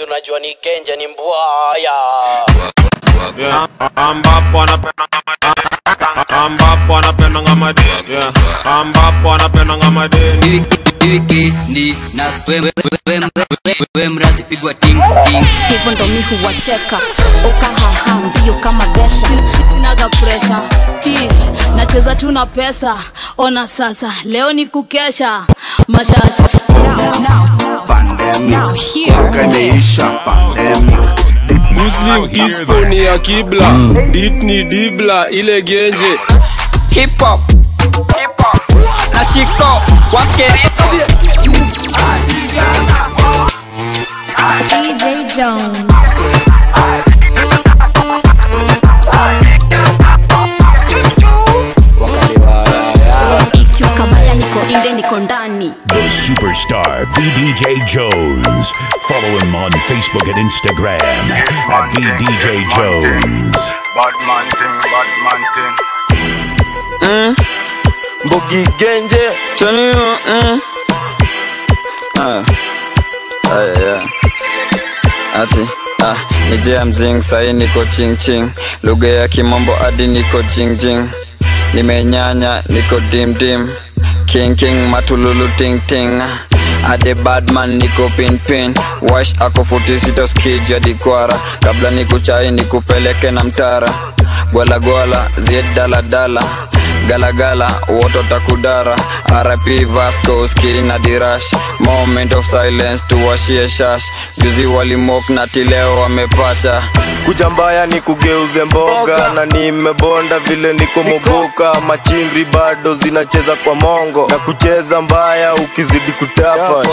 si unajua ni kenja ni mbwaya. Ambapo anapenda ambapo anapendanga madeni yeah. ambapo anapendanga madeni wiki ni na we mrazi pigwa ting ting. Hivyo ndo mi huwacheka. Ukahaha mbio kama besha sinaga presha tish nacheza tu na pesa. Ona sasa leo ni kukesha. Mashasha yeah, now, now. imeisha pandemic Muslim ispo ni ya kibla dit ni dibla ile genje. Hip hop. Hip hop. Na shiko wakereto dj jones. Ikiwa kabaya niko inde niko ndani superstar VDJ Jones. Follow him on Facebook and Instagram at VDJ Jones. badman thing badman thing mm. Mbogi Genje Chanio mm. ah. Ah, yeah. Ati ah, nije mzing sahi niko ching ching lugha ya kimombo hadi niko jing jing nimenyanya niko dimdim dim. King king matululu ting ting. Ade badman niko pin pin. Wash ako futi sita dikwara kabla nikuchai nikupeleke na mtara. Gwala gwala zied daladala dala galagala woto takudara. Rp vasco skill na dirash. Moment of silence tuwashie shash. Juzi walimok na tileo wamepacha. Kuja mbaya ni kugeuze mboga. Na nimebonda vile niko moboka machingri bado zinacheza kwa mongo. Na kucheza mbaya ukizidi kutafa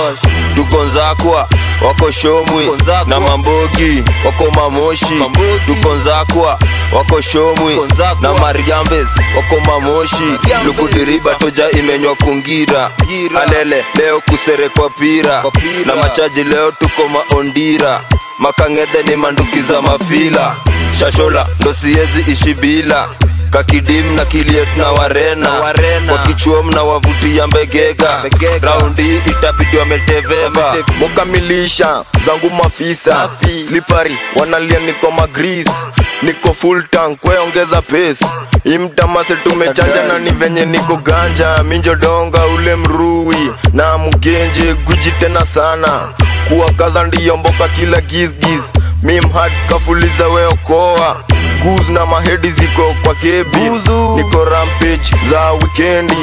tuko nzakwa wako shomwi. Na mambogi wako mamoshi. Tuko nzakwa wako shomwi na mariambes wako mamoshi lukudiriba toja imenywa kungira. Alele leo kusere kwa pira. Na machaji leo tuko maondira makangedhe ni mandukiza mafila. Shashola ndo siezi ishi bila kakidim na kiliet na warena, warena. wakichuom na wavutia mbegega. Raundi itabidi wameteveva. Mukamilisha zangu mafisa. Slipari wanalia niko magris niko full tank kweongeza pace. Imtamase tumechanja na ni venye niko ganja. Minjodonga ule mrui. Na mgenje guji tena sana. Kuwakaza ndiyo mboka kila gisgis mimhat kafuliza weokoa guz na mahedi ziko kwa kebi niko rampage za wikendi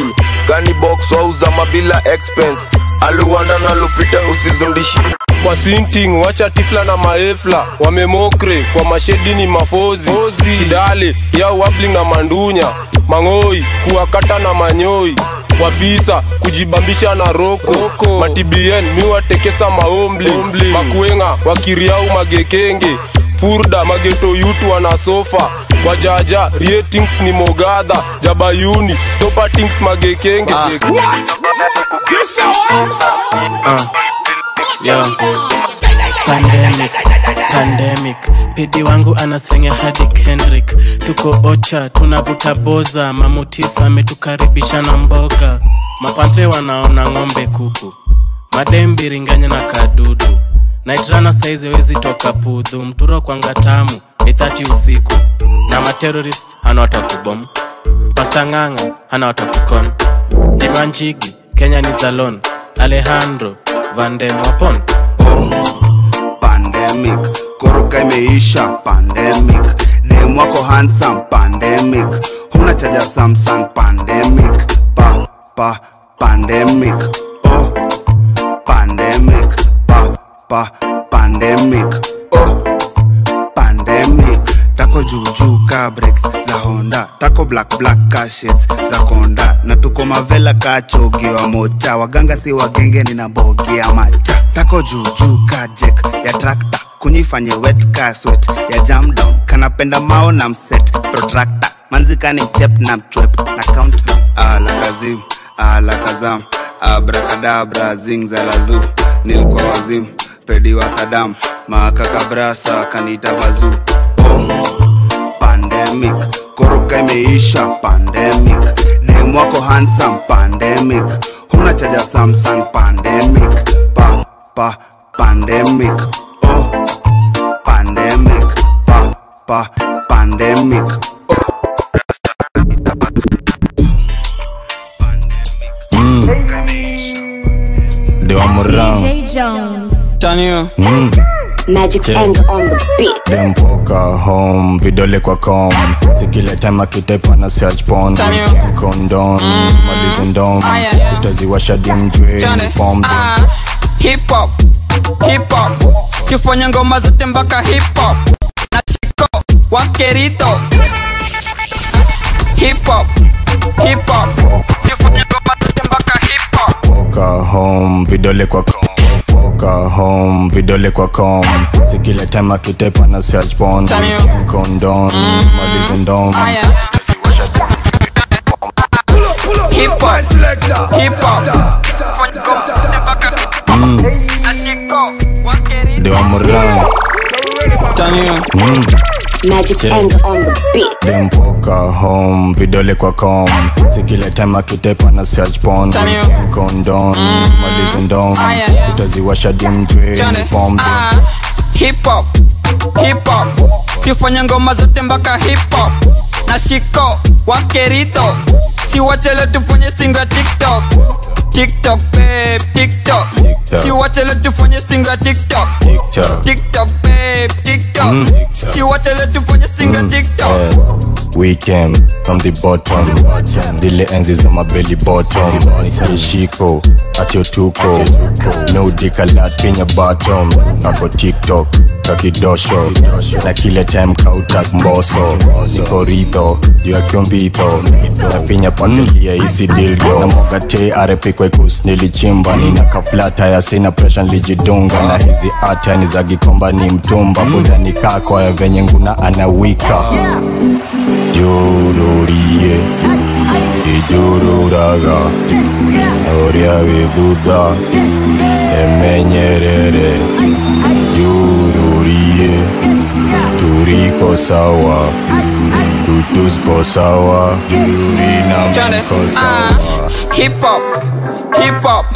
kani box wauza mabila expense. Aluwanda na lupita usizundishi. Kwa sinting wacha tifla na maefla. Wamemokre kwa mashedi ni mafozi. Fozi. kidale ya wabling na mandunya. Mang'oi kuwakata na manyoi. Wafisa kujibambisha na roko, roko. matibien miwatekesa maombli makuenga wakiriau magekenge furda mageto yutu wanasofa kwa jaja ratings ni mogadha. Jabayuni topatings magekenge. Ah. Yo. Pandemic, pandemic. Pidi wangu anasenge hadi Kendrick. Tuko ocha tunavuta boza. Mamutisa ametukaribisha na mboga. Mapantre wanaona ng'ombe kuku. Madembiringanya na kadudu naitrana saizi wezi toka pudhu mturo kwanga tamu ithati usiku. Na materorist hana watakubom pastang'ang'a hana watakukon jimanjigi kenya ni zalon. Alejandro vandem wapon pandemic. Koroka imeisha pandemic. Dem wako handsome pandemic. Huna chaja samsung pandemic. Pa pa pandemic. Oh pandemic pa pa pandemic. Oh pandemic. Tako juujuu ka breaks za honda. Tako black black ka za konda na tuko mavela ka chogi wa mocha. Waganga si wagenge nina mbogi ya macha. Tako juujuu ka jek ya trakta kunyifanye wet ka swet ya jam down. Kanapenda mao na mset protractor. Manzikani chep na mchwep na countdown alakazim alakazam ala kazam. Abrakadabra zing za lazu. Nilikuwa wazim pedi wa sadam makakabrasa kanita bazu oh. pandemic koroka imeisha pandemic dem wako handsome pandemic huna chaja samsung pandemic pa pa pandemic oh pandemic pa pa pandemic oh. Mm. Pandemic. DJ Jones. Chanio. Mm. Magic Yeah. On the beat. dempoka home vidole kwa com. Sikile time akitepa na search pon Chanio. kondon malizi ndom yeah. utaziwasha dimjwe form Ah, hip hop. Hip hop. Tufanye ngoma zote mpaka hip hop. Na chiko wakerito hip hop. Hip hop. Tufanye ngoma zote mpaka hip hop. Poka home vidole kwa com poka home vidole kwa com. Sikile time akitepa na search pon condom, kondon malizi ndom. Hip hop hip hop. Tufanye ngoma zote mm. Magic Yeah. On the beat. dempoka home vidole kwa com sikile time akitepa na search porn Chanio. kondon malizi ndom Aya, yeah. utaziwasha dimjwe form Ah, hip hop hip hop tufanye ngoma zote mpaka hip hop na shiko wakerito siwachele tufanye stinga tiktok. Tiktok babe tiktok. Siwachele tufanye stinga tiktok. TikTok. tiktok babe tiktok. Mm. siwachele tufanye stinga tiktok. We came from the bottom. Zile enzi za mabeli bottom. Ishiko lot in kenya bottom. Nako tiktok kakidosho. Na kile time kautak mboso. Niko ritho juu ya kyombitho nafinya pakelia isi dildo na mogate arepikwekus nilichimba nina kaflata ya sina presha nilijidunga na hizi ata ni za gikomba ni mtumba budani kako ya venye nguna anawika. Jururie ijururaga oria githutha emenyerere jururie turiko sawa tutusko sawa jururi na Mkosawa mko Ah, sawa. hip hop hip hop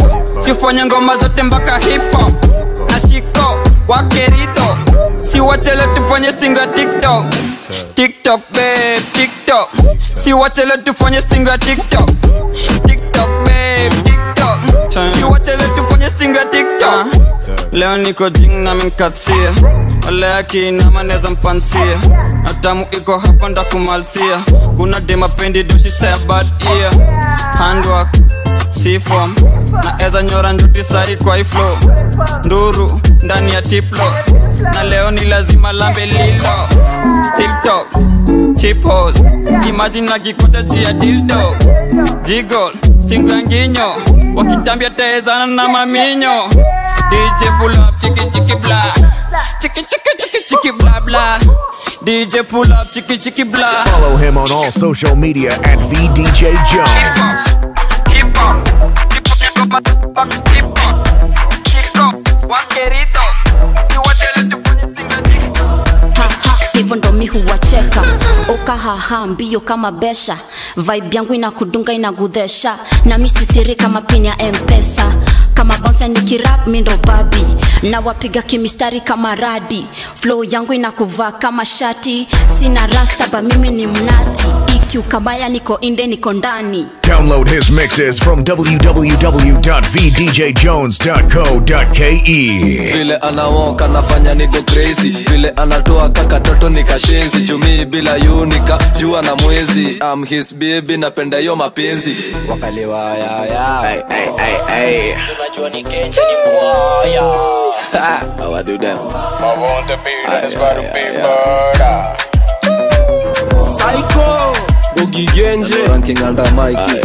sifanye ngoma zote mpaka hip hop Nashiko, wakerito siwachele tufanye stinga tiktok. Tiktok babe tiktok. Siwachele tufanye stinga tiktok. Tiktok tiktok siwachele tufanye stinga tiktok. Leo niko jing na minkatia ale akinama neza mpansia. Atamu iko hapa ndakumalsia kuna demapendi doshisea bad ear. Handwork sifom na eza nyora njuti sari kwa iflo nduru ndani ya tiplo. Na leo ni lazima lambe lilo. Stiltok talk chip hose imagine juu ya dildo. Jigol stingranginyo wakitambia taezana na maminyo DJ pull up chiki chiki bla. Chiki chiki chiki chiki bla bla. DJ pull up chiki chiki bla. Follow him on all social media at VDJ Jones. hip hop. Hip hop. Wakerito siwatele hivyo ndo mi huwacheka. Okahaha mbio kama besha. Vibe yangu inakudunga inagudhesha. Na mi sisiri kama pin ya mpesa. Kama bonsa nikirap mi ndo babi. Na wapiga kimistari kama radi. Flow yangu inakuvaa kama shati. Sina rasta ba mimi ni mnati. Ikiukabaya kabaya niko inde niko ndani. Download his mixes from www.vdjjones.co.ke. vile anawoka nafanya niko crazy. Vile anatoa kakatoto nikashenzi jumii bila yunika jua na mwezi. Am his baby napenda hiyo mapenzi. Wakalewa yaya tunajua ni kenja ni mbwaya How I do them? I want to be that's about to be murder Psycho. Bogi Genje Ranking under Mikey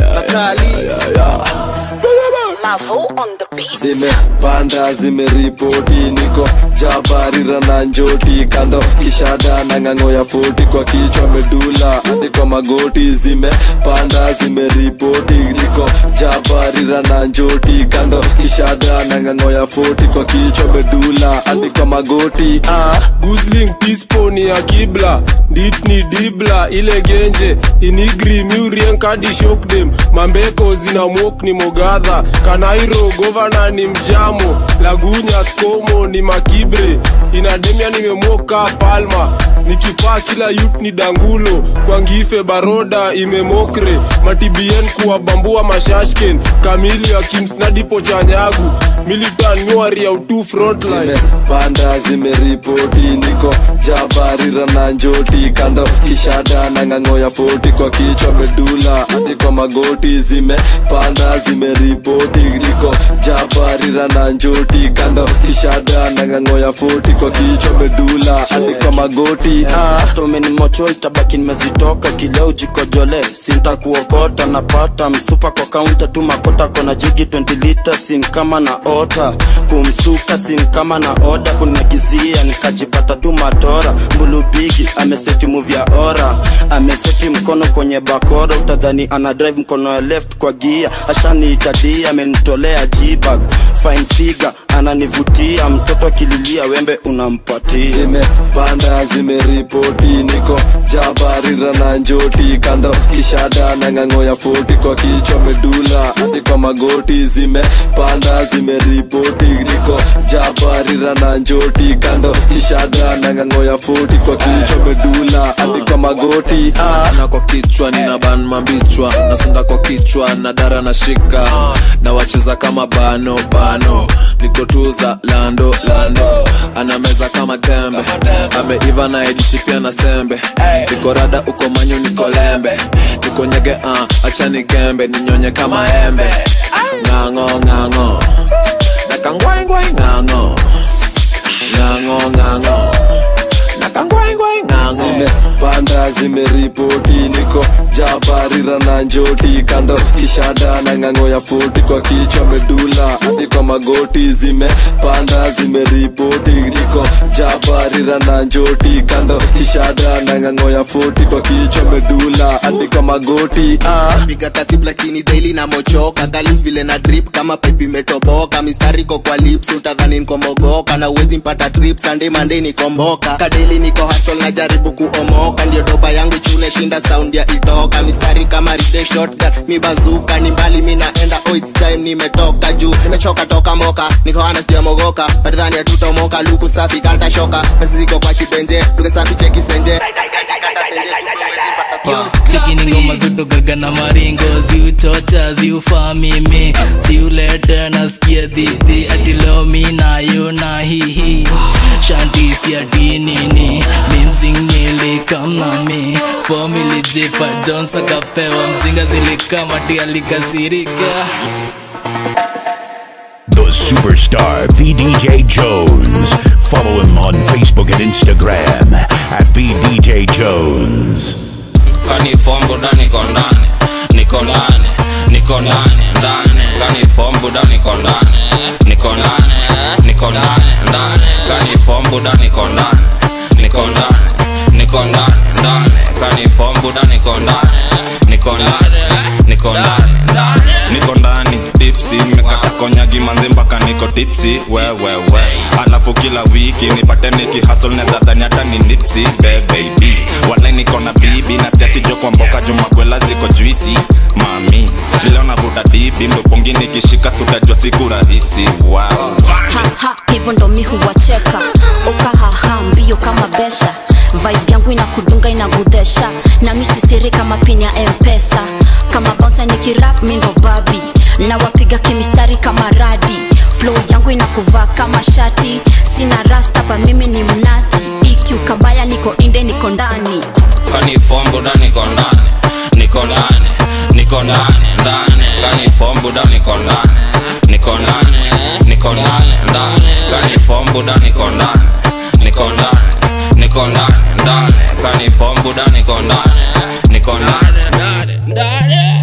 Mavo on the beat zimepanda zimeripoti niko jabarira na njoti kando kishada na ng'ang'o ya foti kwa kichwa medula hadi kwa magoti zimepanda zimeripoti niko jabarira na njoti kando kishada na ng'ang'o ya foti kwa kichwa medula hadi kwa magoti ah. Gusling tisponi ya kibla dit ni dibla ile genje inigri miurien kadi shokdem mambeko zina mwok ni mogadha kanairo govana ni mjamo lagunya skomo ni makibre. Inademia nimemoka ka palma. Nikipaa kila yut ni dangulo. Kwa ngife baroda imemokre. Matibien kuwabambua mashashken. Kamili akimsnadipo chanyagu militan nyuari ya utu frontline. Panda zimeripoti. Niko jabarira na njoti kando kishada na ng'ang'o ya foti kwa kichwa medula hadi kwa magoti. Zimepanda zimeripoti niko jabarira na njoti kando kishada na ng'ang'o foti kwa kichwa medula hadi kwa magoti ah. hata umenimocho itabaki nimezitoka kileo jikojole sintakuokota napata msupa kwa kaunta tu makota kona jigi 20 lita sim kama na ota kumsuka sim kama na oda kunagizia nikajipata tu matora. Mbulubigi ameseti muvya ora ameseti mkono kwenye bakora. Utadhani ana drive mkono ya left kwa gia ashaniitadia amenitolea jibag fine figure ananivutia mtoto akililia wembe unampatia. Zimepanda zimeripoti niko jabarira na njoti kando. Kishada na ng'ang'o ya foti kwa kichwa medula. Hadi kwa magoti zimepanda zimeripoti niko jabarira na njoti kando. Kishada na ng'ang'o ya foti kwa kichwa medula. Hadi kwa magoti ah. na kwa kichwa nina ban mambichwa nasonda kwa kichwa na dara na shika. Na wacheza kama bano bano nikotuza lando lando. Anameza kama tembe. Ameiva na ejishipia na sembe. Niko rada uko manyu niko lembe. Niko nyege uh, acha nikembe ninyonye kama embe. Ng'ang'o ng'ang'o. Nakangwaingwai ng'ang'o. Ng'ang'o ng'ang'o. Nakangwaingwai ng'ang'o zimepanda zimeripoti niko jabarira na njoti kando kishada na ng'ang'o ya foti kwa kichwa medula hadi kwa magoti zimepanda zimeripoti niko jabarira na njoti kando kishada na ng'ang'o ya foti kwa kichwa medula hadi kwa magoti ah. piga tatip lakini daily na mochoka dhali vile na drip kama pipi metoboka mistari ko kwa lips utadhani nikomogoka na uwezi mpata trip sunday monday nikomboka. Kadeli niko hustle na jaribu kuomoka ndio doba yangu chune shinda sound ya itoka. Mistari kama ride shotgun mi bazuka ni mbali mi naenda. Oh it's time nimetoka juu nimechoka toka moka niko hana sijamogoka badhani hatutomoka luku safi kanta shoka. Pesa ziko kwa kipenje, luke safi cheki senje. Cheki ni ngoma zutokaga na maringo ziuchocha ziufaa mimi. Ziulete nasikia dhidhi atileo mi nayo na hihi. Shanti ati nini mimzingili kamnami fomili jipa jons akapewa mzinga zilikamati alikasirika The superstar VDJ Jones. Follow him on Facebook and Instagram at VDJ Jones. kanifombuda niko ndani niko ndani niko ndani ndani. Kanifombuda niko ndani niko ndani niko ndani ndani. Kanifombuda niko ndani niko ndani niko ndani ndani. Kanifombuda niko ndani. Niko ndani niko ndani ndani. Niko ndani dipsi mekata konyagi manzi mpaka niko tipsi wewewe alafu kila wiki nipate nikihasol nezadhani hata ni nipsi bebebi wale niko na bibi na siachijo kwa mboka jumakwela ziko juisi. Mami leo navuta dibi mdopongi nikishika sutajwa siku rahisi. Wow. hivyo ndo mi huwacheka. Ukahaha mbio kama besha vibe yangu inakudunga inagudhesha na mi sisiri kama pinya mpesa. Kama bonsa nikirap mi ndo babi. Na wapiga kimistari kama radi. Flow yangu inakuvaa kama shati. Sina rastapa mimi ni mnati. Iq kabaya niko inde niko ndani. Kanifombuda niko ndani. Niko ndani niko ndani ndani. Kanifombuda niko ndani. Niko ndani niko ndani ndani. Kanifombuda niko ndani. Niko ndani niko ndani ndani. Kanifombuda niko ndani. Niko ndani.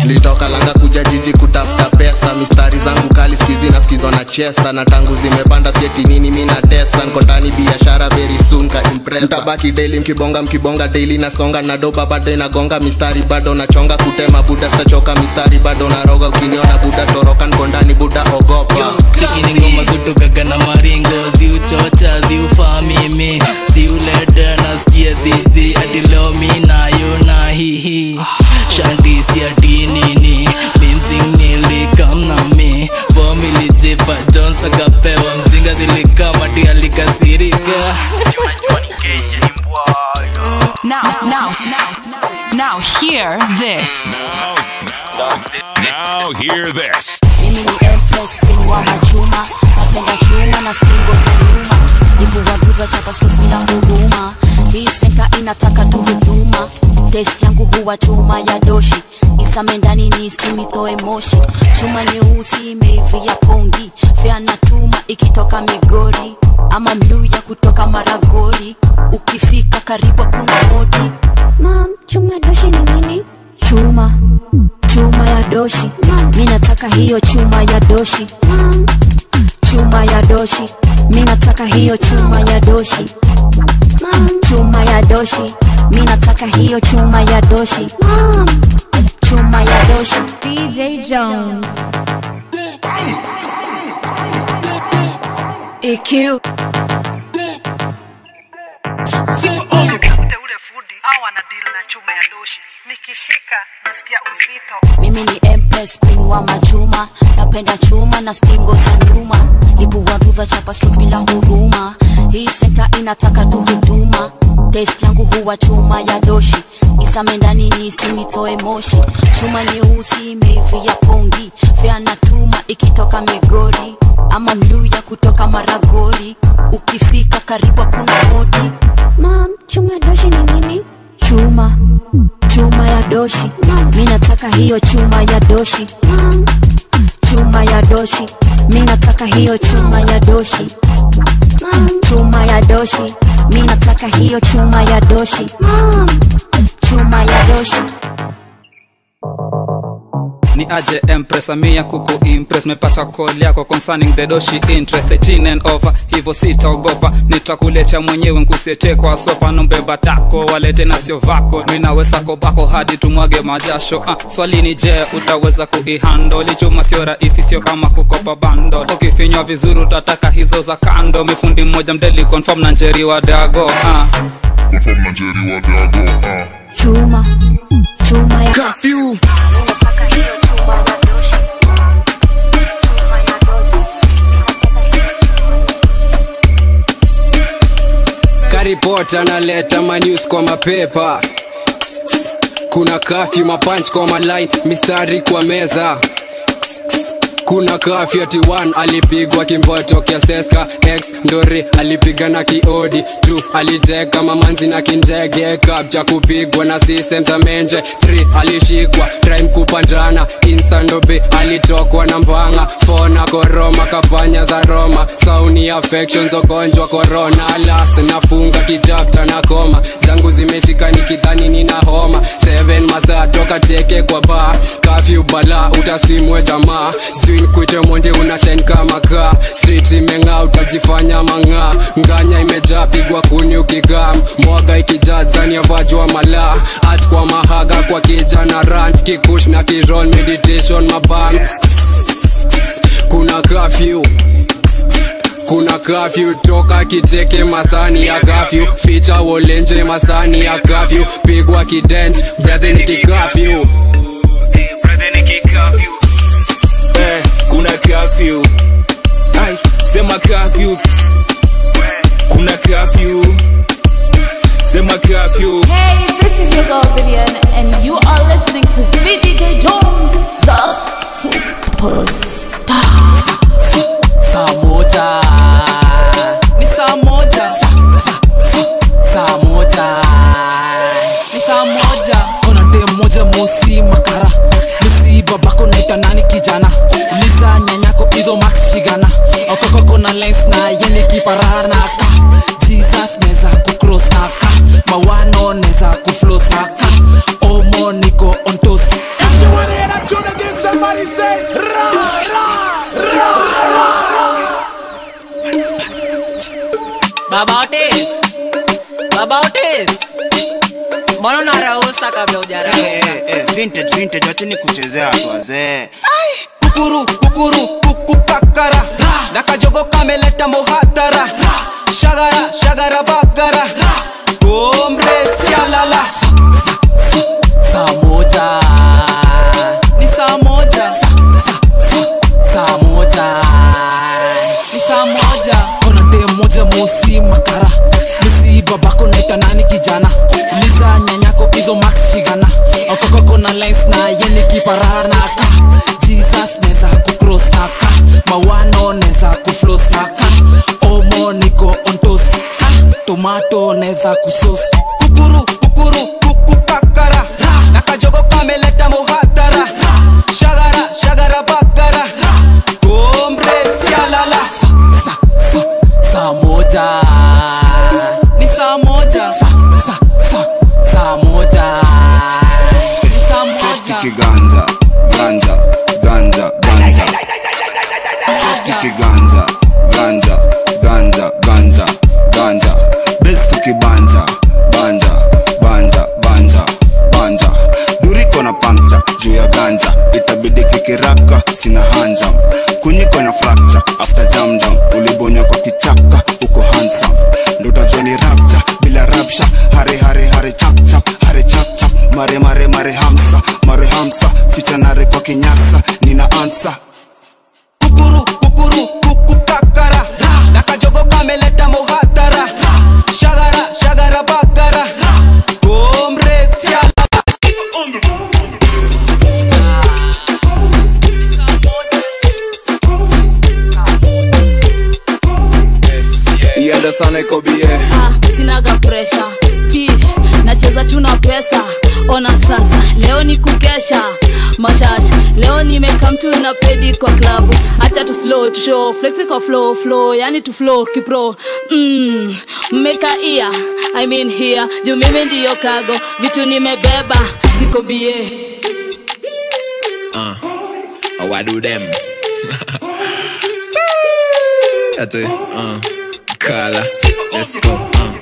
Nilitoka langa kuja jiji kutafuta pesa. Mistari zangu kali skizi na skizo na chesa. Na tangu zimepanda sieti nini mi na tesa niko ndani biashara very mtabaki daily mkibonga mkibonga daily nasonga na doba bado inagonga mistari bado nachonga kutema buda sachoka mistari bado naroga ukiniona buda toroka nko ndani buda ogopa. Chikini ngoma zutukaga na maringo. Ziuchocha ziufaa mimi. Ziulete nasikia dhidhi ati leo mi nayo na hihi. Shantisi ati nini mimzingnili kamnami fomili jipa jons akapewa mzinga zilikamati alikasirika now, hear this. Now hear this. mimi ni empress queen wa machuma. Napenda chuma na spingo za nyuma. Chapa huruma hii senta inataka tu huduma test yangu huwa chuma ya doshi. Isame ndani ni stimitoe moshi. Chuma nyeusi imeivia pongi. Fea na tuma ikitoka migori. Ama mluya kutoka maragori ukifika karibu kuna hodi mam chuma ya doshi ni nini? Chuma chuma ya doshi. Mi nataka hiyo chuma ya doshi. Chuma ya doshi. Mi nataka hiyo chuma ya doshi. Chuma ya doshi. Mi nataka hiyo chuma ya doshi. Chuma ya doshi. DJ Jones. EQ. Mimi ni empress queen wa machuma. Napenda chuma na stingo za nyuma. Ibuwaguza chapa strut bila huruma. Hii sekta inataka tu huduma. Test yangu huwa chuma ya doshi. Isame ndani ni simitoe moshi. Chuma nyeusi ya pongi. Fea na tuma ikitoka migori. Ama mluya kutoka maragori. Ukifika karibu kuna hodi. Mam chuma ya doshi ni nini chuma chuma ya doshi. Mi nataka hiyo chuma ya doshi. Chuma ya doshi. Mi nataka hiyo chuma ya doshi. Chuma ya doshi. Mi nataka hiyo chuma ya doshi. Chuma ya doshi ni aje empress amia kuku impress. Mepata call yako concerning the doshi interest. 18 and over hivyo sitaogopa. Nitakuletea mwenyewe nkusiete kwa sopa nombeba tako walete na sio vako. Ninawesako kobako hadi tumwage majasho. Ah, swali ni je utaweza kuihando chuma sio rahisi sio kama kukopa bando ukifinywa vizuri utataka hizo za kando. Mifundi mmoja mdeli confirm na njeri wa dago. Ah. Confirm na njeri wa dago. Ah. chuma. Chuma ya Curfew. Karipot analeta manews kwa mapepa. Kuna kafyu mapanch kwa maline mistari kwa meza kuna graf ya T1 alipigwa kimboto kiaseska x ndori alipigana kiodi. Tu alijeka mamanzi na kinjege. Kapcha kupigwa na system za menje. 3 alishikwa crime kupandana insandobe alitokwa na mbanga. Fona koroma kapanya za roma. Sauni affections ugonjwa corona. Last nafunga kijapta na koma. Zangu zimeshika nikidhani nina homa. 7 masaa toka teke kwa ba kafyu bala utasimwe jamaa Kuite monde unashen kama kaa street imeng'aa utajifanya mang'aa nganya imejaa pigwa kuni ukigam. Mwaga ikijazani avajwa malaa at kwa mahaga kwa kijana ran kikush na kiron meditation maban kuna kafyu kuna kafyu toka kiteke masani ya kafyu ficha wolenje masani ya kafyu pigwa kident brethe ni kikafyu. Eh, kuna curfew. Ay, sema curfew. Kuna curfew. Sema curfew. Hey, this is your girl Vivian, and you are listening to VDJ Jones, the superstar. saa moja. Ni saa moja. Saa ni saa moja. Ona dem moja mosi makara. Misi babako naita nani kijana na lens na yeni kiparanaka jesus neza kucross naka mawano neza kuflos naka omo niko ontos Somebody say, ra, ra, ra, ra. Baba Otis. Baba Otis. Mbona unarausa kabla hujara? Eh, eh, eh, vintage vintage wacheni kuchezea watu wazee kukuru kukuru flow to flow kipro mm, mmeka ia I mean here juu mimi ndiyo kago. Vitu nimebeba ziko bie. Uh, how I do them. Ate, uh, kala let's go uh.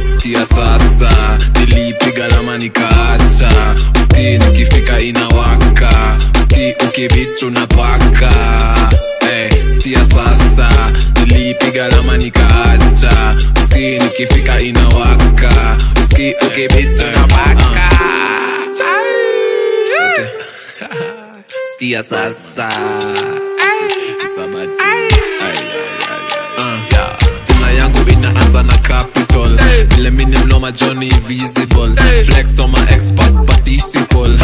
Sikia sasa nilipiga lama nikacha ski nikifika inawaka ski ukivichu na paka hey, sikia sasa nilipiga rama nikaacha uski nikifika inawaka. Ski ukivichu na paka Asante. sikia sasa. Sabati. Yangu inaanza na capital vile mini mnoma johnny visible flex on my ex-pass participle.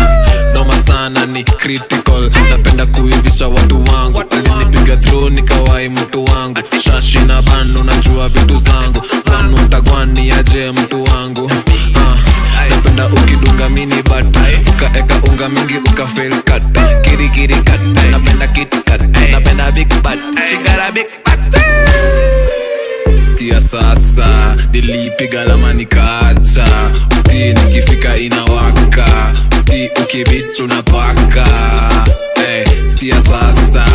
Noma sana ni critical. Napenda kuivisha watu wangu. Alinipiga through nikawai mtu wangu. Shashi na banu najua vitu zangu. Zanu mtagwani aje mtu wangu. Ah, napenda ukidunga mini bata ukaeka unga mingi ukafel kat kirikiri kat napenda kit kat napenda big bat shigara big bat sikia sasa nilipiga lama nikaacha uski nikifika inawaka uski ukibichu na paka hey, sikia sasa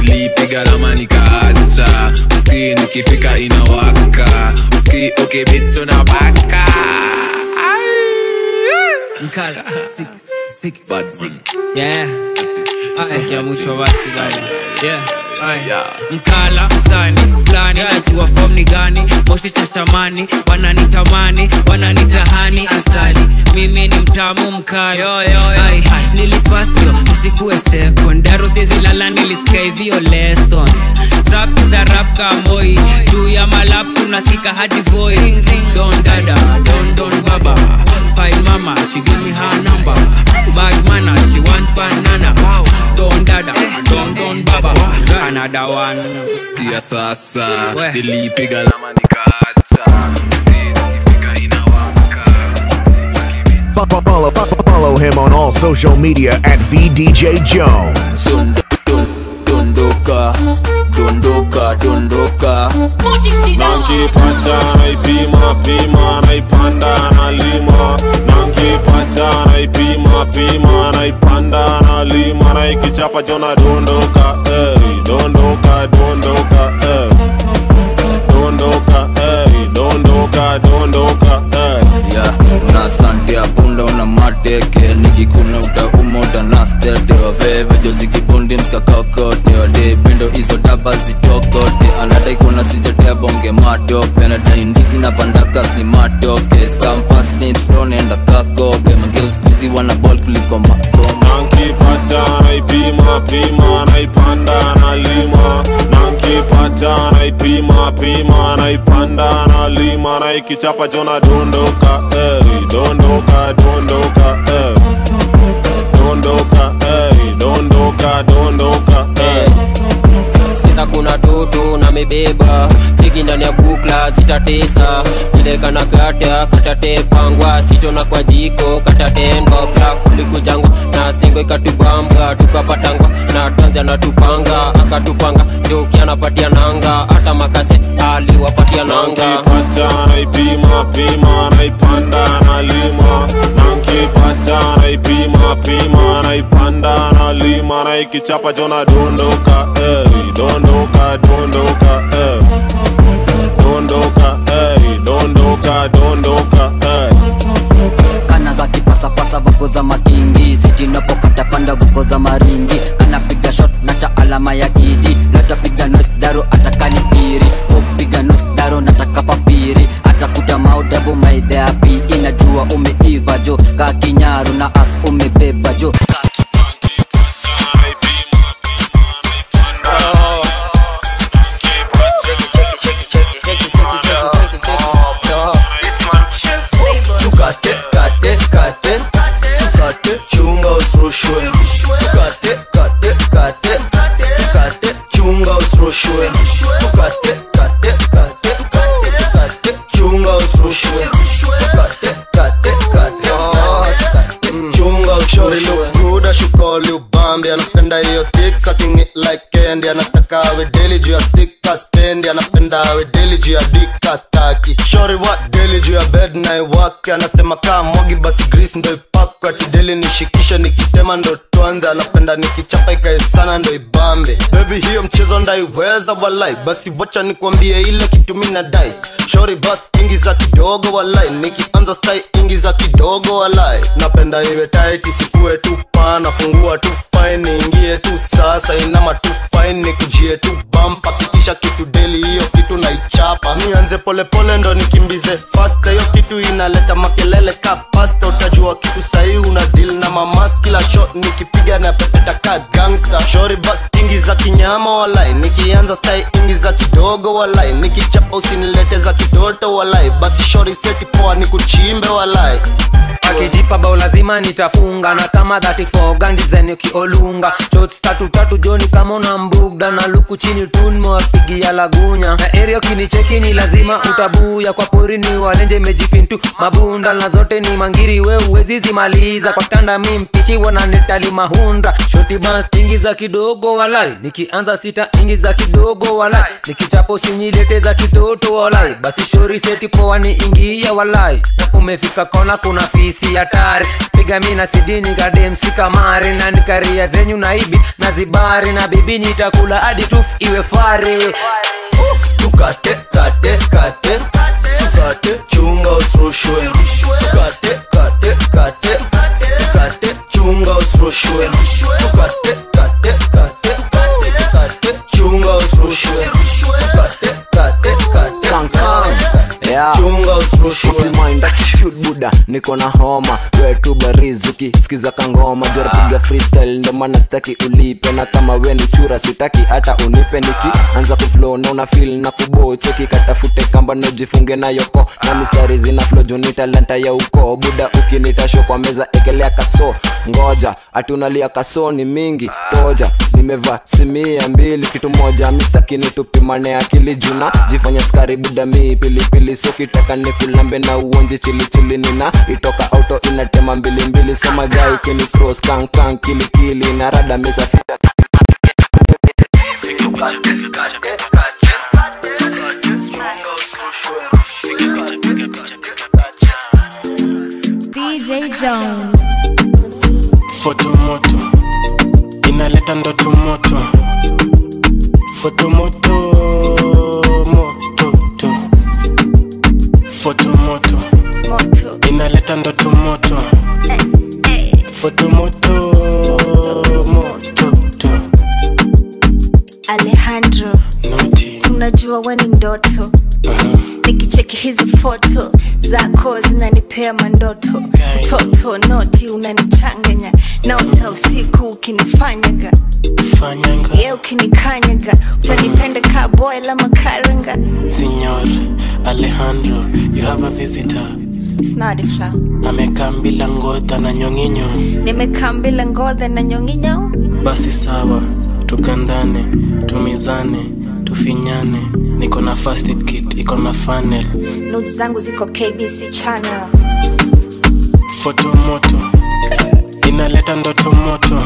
nilipiga lama nikaacha uski nikifika inawaka uski ukibichu na paka Mkala, sik, sik, Bad sik. Yeah. Basi bali. Yeah. Mkala zani fulani najua fom ni gani? Moshi shashamani wananitamani wananitahani asali. Mimi ni mtamu mkali. Nilifasio nisikuwe sekondaro sizilala nilisikia hivyo lesson. Rap is a rap kamboi juu ya malap tunasika hadi voi. Don dada. Don don baba fine mama she give me her number. Bad manner she want banana. Don dada don don baba. Another one. Sikia sasa nilipiga lama nikaacha Follow, follow him on all social media at VDJ Jones. Dondoka dondoka dondoka nankipata naipima pima naipanda nalima. Nankipata naipima pima naipanda nalima. Naikichapa jona dondoka hey, dondoka dondoka hey. dondoka hey, dondoka dondoka ya. Una sante apunda una mateke. Nikikuna utauma utanastete waveve jozikibundi mskakakote wade pendo hizo daba zitokote. Anataikuna sijatebonge matope. Anadai ndizi na pandakas ni matoke. Skamfasnipstonenda kakope. Mangeuskuzi wana bol kuliko makoma. Nankipata naipima pima naipanda nalima. Nankipata naipima pima naipanda nalima. Naikichapa jona dondoka ey, dondoka dondoka ey. dondoka hey, dondoka dondoka hey. Kuna toto na mebeba tiki ndani ya bukla zitatesa ilekana kata katatepangwa sitona kwa jiko katatendwa bla kulikujangwa na stingo ikatubamba tukapatangwa na tanzi anatupanga akatupanga. Joki anapatia nanga. Hata makase aliwapatia nanga. Nankipata pima naipanda nalima. Nankipata naipima pima naipanda jona dondoka hey, dondoka dondoka hey. dondoka eh. dondoka dondoka eh. kana za kipasapasa vuko za makingi. Sitinapopata panda vuko za maringi. Kanapiga shot na cha alama ya kidi. Latapiga nos daro atakalipiri upiga noise daro nataka papiri. Atakuta maudabu maidheapi inajua umeiva jo. Ka kinyaru na as umebeba jo chunga usirushwe tukate kate kate tukate chunga usirushwe tukate kate kate tukate chunga usirushwe Buda shukoli ubambi anapenda hiyo stick sucking it like candy. Anataka awe daily juu ya stick kaspendi anapenda awe daily juu ya dick kastaki shori what daily juu ya bed na iwake anasema kaa mogi basi grease ndo ipakwe. Ati daily nishikishe nikitema ndo tuanze. Anapenda nikichapa ikae sana ndo ibambe. Baby hiyo mchezo ndaiweza walai basi wacha nikwambie ile kitu mi za shori bas ingiza kidogo walai nikianza stai ingiza kidogo walai napenda iwe tight isikuwe tu pana fungua tu fine ingie tu sasa ina tu fine nikujie tu bampa kikisha kitu deli hiyo kitu naichapa. Nianze polepole ndo nikimbize fasta hiyo kitu inaleta makelele ka pasta. Utajua kitu sahii una deal na mamas kila shot nikipiga na pepeta ka gangsta shori bas ingi za kinyama walai nikianza stai ingi za kidogo walai nikichapa usinilete za kitoto walai. Basi shori seti poa nikuchimbe walai akijipa bao lazima nitafunga na kama 34 gandizen ukiolunga shots tatu tatu joni kama una mbugda na luku chini tunmewapigia lagunya. Na erio kinicheki ni lazima utabuya kwa pori ni walenje mejipintu mabunda na zote ni mangiri we uwezi zimaliza. Kwa tanda mi mpichi wananitali mahunda. Shoti bana ingiza kidogo walai. Nikianza sita ingiza kidogo walai. Nikichapo shinyilete za kitoto walai. Basi shori seti poa ni ingia walai. Na umefika kona kuna fisi hatari. Piga mi na sidini gademsi kamari na nikaria zenyu naibi na zibari. Na bibini nitakula hadi tuf iwe fare tukate kate kate. Tukate chunga tukate kate kate. Tukate chunga tukate kate kate. Tukate chunga tukate kate kate. Chunga attitude buda niko na homa. Wetu barizuki skiza kangoma. Jora piga freestyle ndo maana sitaki ulipe. Na kama we ni chura sitaki hata unipe. Niki anza kuflo na una feel na kubocheki katafute kamba nojifunge na yoko. Na mistari zina flow juni talanta ya uko. Buda ukinitasho kwa meza ekelea kaso. Ngoja atunalia kaso ni mingi. Toja nimevaa simia mbili. Kitu moja mistakini tupimane akili juna jifanya skari buda mi pilipili. Sokitaka nikulambe na uonje chilichili nina itoka auto inatema mbilimbili soma gai kini cross kankan kilikili na rada misafita DJ Jones. fotomoto inaleta ndoto moto. Fotomoto foto fotomoto inaleta ndoto moto. Foto moto mototo alejandro tunajua we ni ndoto. Nikicheki hizi foto zako zinanipea mandoto. Mtoto noti unanichanganya. Naota usiku ukinifanyaga. Ye ukinikanyaga. Utanipenda ka boy la makaranga. Signor Alejandro, you have a visitor. Snadi flow amekaa bila ngodha na nyonginyo. Nimekambila ngodhe na nyonginyo. Basi sawa tukandane tumizane tufinyane. Niko na first aid kit iko na funnel. Not zangu ziko kbc channel. Foto moto. Inaleta ndoto moto.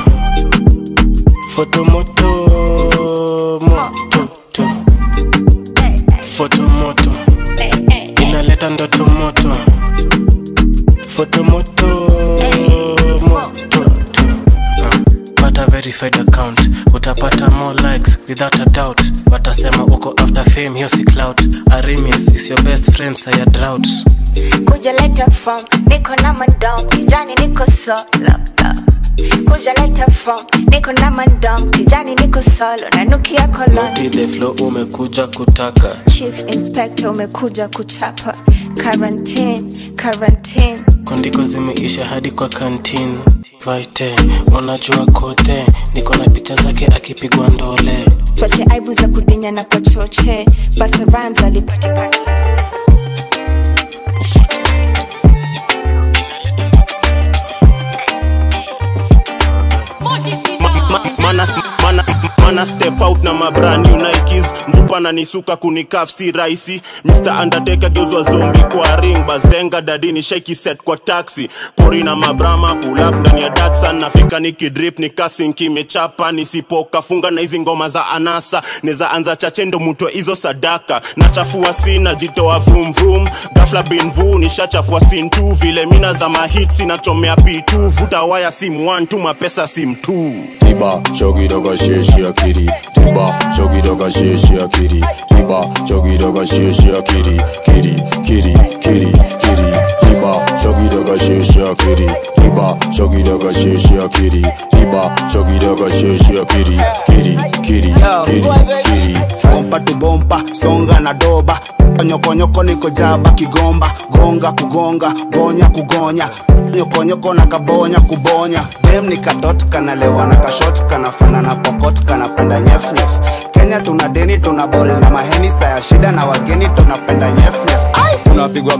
Foto moto moto to. foto moto moto moto. Ah, pata verified account. Utapata more likes without a doubt. Watasema uko after fame hiyo si clout. Arimis is your best friend saya drought. Kuja leta form niko na mandom kijani niko solo kuja leta form niko na mandom kijani niko solo nanukia koloni. Naughty the flow umekuja kutaka. Chief inspector umekuja kuchapa. Quarantine quarantine. Kondiko zimeisha hadi kwa kantin vaite unajua kote. Niko na picha zake akipigwa ndole. Twache aibu za kudinya na kwa choche basi rams alipatikana mana, mana, mana step out na mabrand new nikes mzupa na nisuka kunikaf si rahisi. Mr undertaker geuzwa zombi kwa ring. Bazenga dadini shaiki set kwa taxi. Pori na mabrama pull up ndani ya datsan nafika nikidrip nikasinki kimechapa. Nisipoka funga na hizi ngoma za anasa. Neza anza chache ndo mutwe hizo sadaka. Nachafua sina jitoa vroom vroom. Gafla binvu nishachafua sin tu. Vile mina za mahitsi nachomea p2 vuta waya sim 1 tu pesa sim 2 iba chogi doga sheshi akiri 이봐 저기다가 시시야 길이 이봐 저기다가 시시야 길이 길이 길이 길이 길이 이봐 저기다가 시시야 길이 doga sheshi akiri Diba, a sheshi shogi chogi doga sheshi akiri Kiri, kiri, kiri, kiri. Bompa tu bompa songa na doba. Nyokonyoko niko jaba kigomba. Gonga kugonga gonya kugonya. Nyokonyoko na kabonya kubonya. Dem ni kadot kanalewa na kashot kanafana na pokot kanapenda nyefnyef kenya tuna deni tuna bol na maheni saya shida na wageni tunapenda nyefnyef unapigwa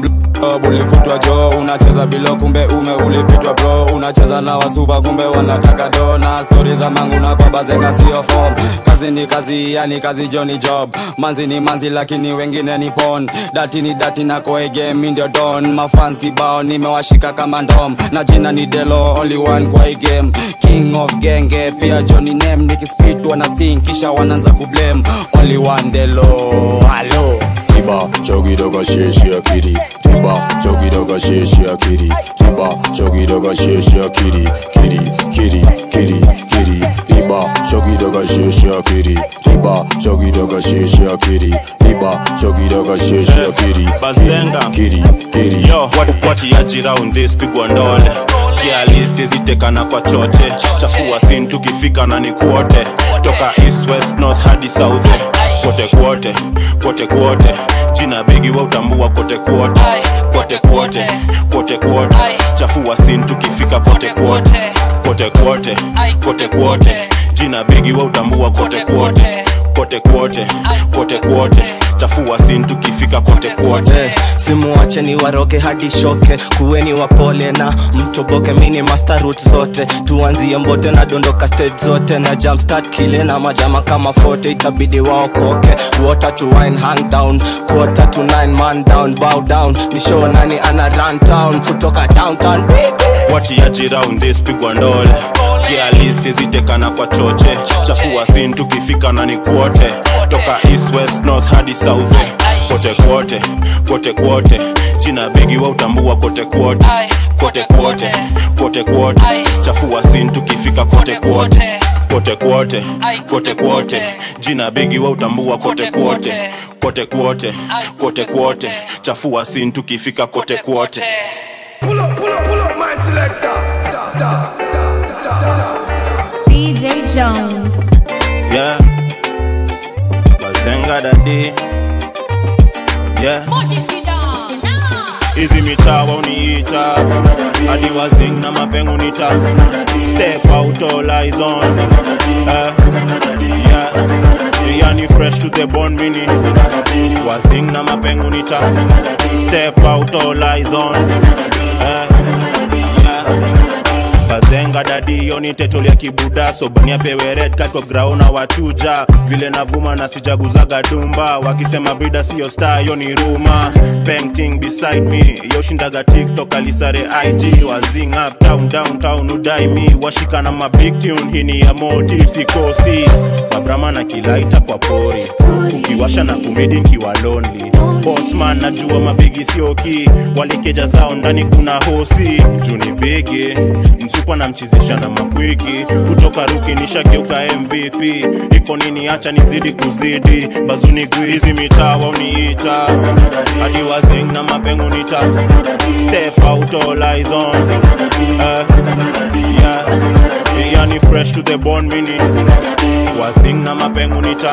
ulifutwa jo unacheza bilo kumbe ume ulipitwa bro. Unacheza na wasuba kumbe wanataka do na stori za mangu na kwa bazenga form. Kazi ni kazi yani kazi jo ni job. Manzi ni manzi lakini wengine ni pon. Dati ni dati na koege mindio ndio don. Mafans kibao nimewashika kama ndom. Na jina ni delo only one kwa game. King of genge pia johnny name. Nikispit wana sing kisha wanaanza kublame. Only one delo. Halo Diba, Jogi doga sheshi akiri Diba, Jogi doga sheshi akiri Diba, Jogi doga sheshi akiri Kiri, kiri, kiri, kiri Diba, Jogi doga sheshi akiri Diba, Jogi doga sheshi akiri Diba, Jogi doga sheshi akiri bazenga. Kiri, kiri. Yo what, what ya round this pigwa ndole kialisizitekana kwa choche chafua sin tukifika na ni kuote. Toka east west north hadi south kote kote kote kote jina bigi wa utambua kote kote kote kwote kote kuote. Chafua sin tukifika kote kote kote kote kote kote jina begi wa utambua kote kote kote kote kote kuote chafua sin tukifika kote kuote simuache ni waroke hadi shoke. Kuweni wapole na mtoboke mini master route zote. Tuanzie mbote na dondoka stage zote. Na jumpstart kile na majama kama fote itabidi waokoke. Water to wine hang down. Quarter to nine man down bow down. Ni show nani ana run town? Kutoka downtown. Watiaji round this pigwa ndole. Kialisizitekana kwa choche. Chafua sin tukifika na ni kuote. Toka east west north hadi south kote kote kote kote. Jina bigi wa utambua kote kote. Kote kote kote kuote chafua sin tukifika kote kote. Kote kote kote kote. Jina bigi wa utambua kote kote. Kote kote kote kuote chafua sin tukifika kote kote. Pull up, pull up, pull up my selector. Da, da, da, da, da. DJ Jones. yeah. Bazenga dadi yeah. Hizi mitaa wauniita hadi wazing na mapengu nita. Step out all eyes on eh, yeah. Yani fresh to the bone mini. Wazing na mapengu nita. Step out all eyes on eh, yeah. Bazenga dadi yoni tetolia kibuda. Sobania pewe red kako graona wachuja. Vile navuma na sijaguzaga dumba. Wakisema brida siyo star yoni ruma. Painting beside me yoshindaga tiktok alisare ig wazing up down downtown udai mi washika na mabig tune hini ya motive sikosi mabrama na kilaita kwa pori. Ukiwasha na kumedi nkiwa lonely. Bosman najua mabigi sioki walikeja zao ndani kuna hosi. Juni bigi msupa na mchizisha na makwiki. Kutoka ruki nishageuka mvp iko nini? Acha nizidi kuzidi. Bazuni guizi mitaa wauniita. Hadi wazing na mapengu nita. Step out all eyes on. Yeah. yani fresh to the bone mini. Wazing na mapengu nita.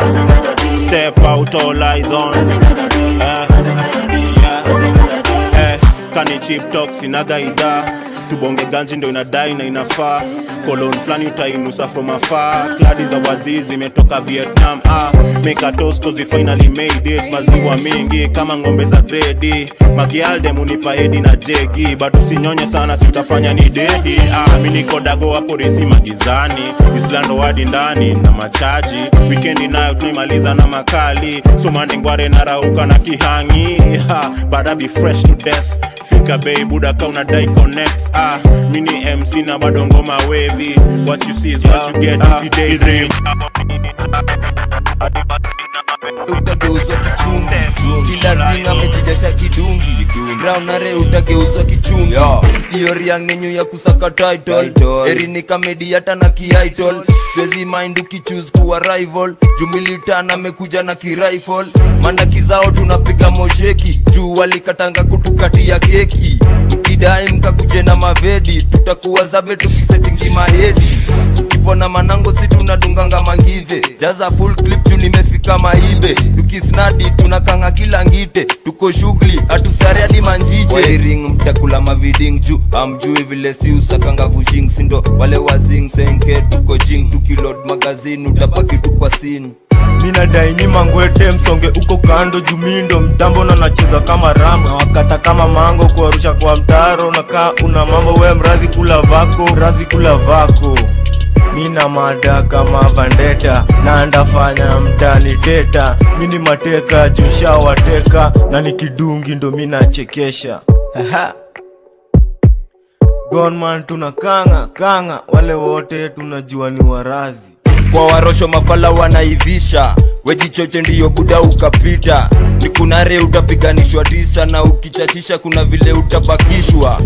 Step out all eyes on. Uh, yeah. ni chip talk sinaga idhaa tubonge ganji ndo inadai na inafaa. Kolon flani utainusa from afar. Kladi za wadhi zimetoka vietnam ah, mekatosko cause we finally made it. Maziwa mingi kama ng'ombe za gredi. Makialdem unipa hedi na jegi bado sinyonye sana si utafanya ni dedi ah, mi niko dago resi magizani. Islando wadi ndani na machaji. Wikendi nayo tunaimaliza na makali. Somandingware narauka na kihangi ha, bada be fresh to death fika bei buda ka unadai connect. Ah mini mc na bado ngoma wavy. What you see is what you get. Daydream utageuzwa kichungi. Kila zinga mejijasha kidungi. Raunare utageuzwa kichungi. Iyo riang nenyu ya kusaka title. Erini kamedi hata na kiitol swezi mind ukichuse kuwa rival. Jumilitan amekuja na kirifle. Manda kizao tunapiga mosheki. Juu walikatanga kutukatia keki. Mkidai mkakuje na mavedi tutakuwa zabe tukisetingi mahedi na manango si tunadunganga mangive jaza full clip tu nimefika maibe. Tukisnadi tunakanga kila ngite. Tuko shughuli hatusari hadi manjije. Wairing mtakula maviding juu. Amjui vile si usakanga vushing sindo wale wazing senke tuko jing. Tukilod magazini utabaki tukwa sini minadai nyima ngwete msonge uko kando jumindo mtambo na nacheza kama ramba wakata kama mango kuarusha kwa mtaro. Nakaa una mambo we mrazi kula vako mrazi kula vako mina mada kama vandeta na ndafanya mtani teta. Mini mateka jushawateka na nikidungi ndo minachekesha gonman tuna kanga kanga wale wote tunajua ni warazi kwa warosho mafala wanaivisha. Wejichoche ndiyo buda ukapita. Ni kunare utapiganishwa tisa na ukichachisha kuna vile utabakishwa.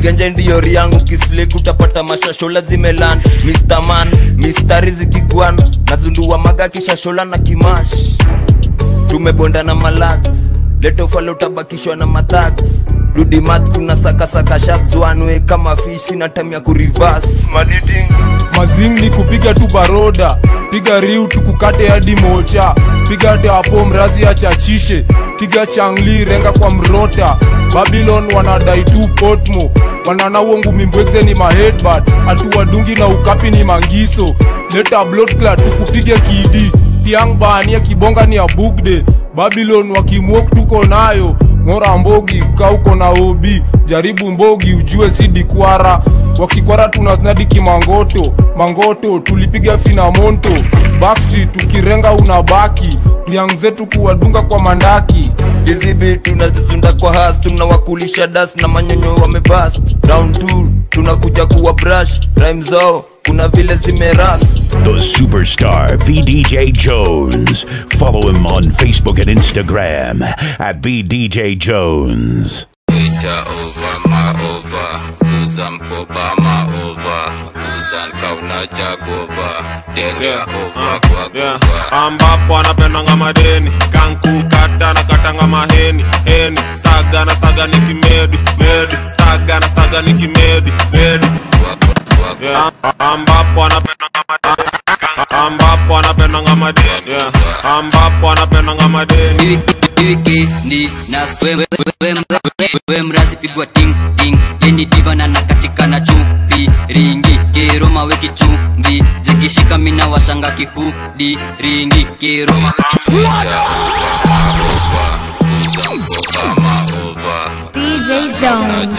Genje ndiyo riangu kislek utapata mashashola zimelan Mr. man mistari zikigwan nazunduwa maga kishashola na kimash. Tumebonda na malax letofala tabakishwa na mathax dudimat kuna sakasaka shapswanwe kama fish sina time ya kurivas mazing ni kupiga tu baroda. Piga riu tukukate hadi mocha. Piga te hapo mrazi achachishe. Piga changli renga kwa mrota. Babylon wanadai tu potmo. Wanana wongu mimbweze ni mahedbad atuwadungi na ukapi ni mangiso. Leta bloodclad tukupige kidi tiang bania kibonga ni ya bugde. Babylon wakimwok tuko nayo. Ng'ora mbogi kauko na obi. Jaribu mbogi ujue sidi kwara wakikwara tunasnadi kimangoto. Mangoto tulipiga finamonto. Backstreet tukirenga unabaki. Riang zetu kuwadunga kwa mandaki. Dizibi tunazizunda kwa has tunawakulisha das na manyonyo wamebast round 2 tunakuja kuwa brush. Rhyme zao kuna vile zimeras The superstar VDJ Jones. Follow him on Facebook and Instagram at VDJ Jones. Ita over ma over. Uza mkoba ma over. Uza nkauna jagova. Tega over uh, kwa yeah. gova ambapo anapendanga madeni. Kankukata na katanga maheni. Heni. Staga na staga ni kimedi medi. Staga na staga ni kimedi medi yeah. ambapo anapendanga madeni ambapo anapendanga madeni wikendi na we mrazi pigwa ting ting. Yeni diva na nakatika na chupi. Ringi keroma weki chumvi zikishika mina washanga kihudi. Ringi kiruma DJ Jones.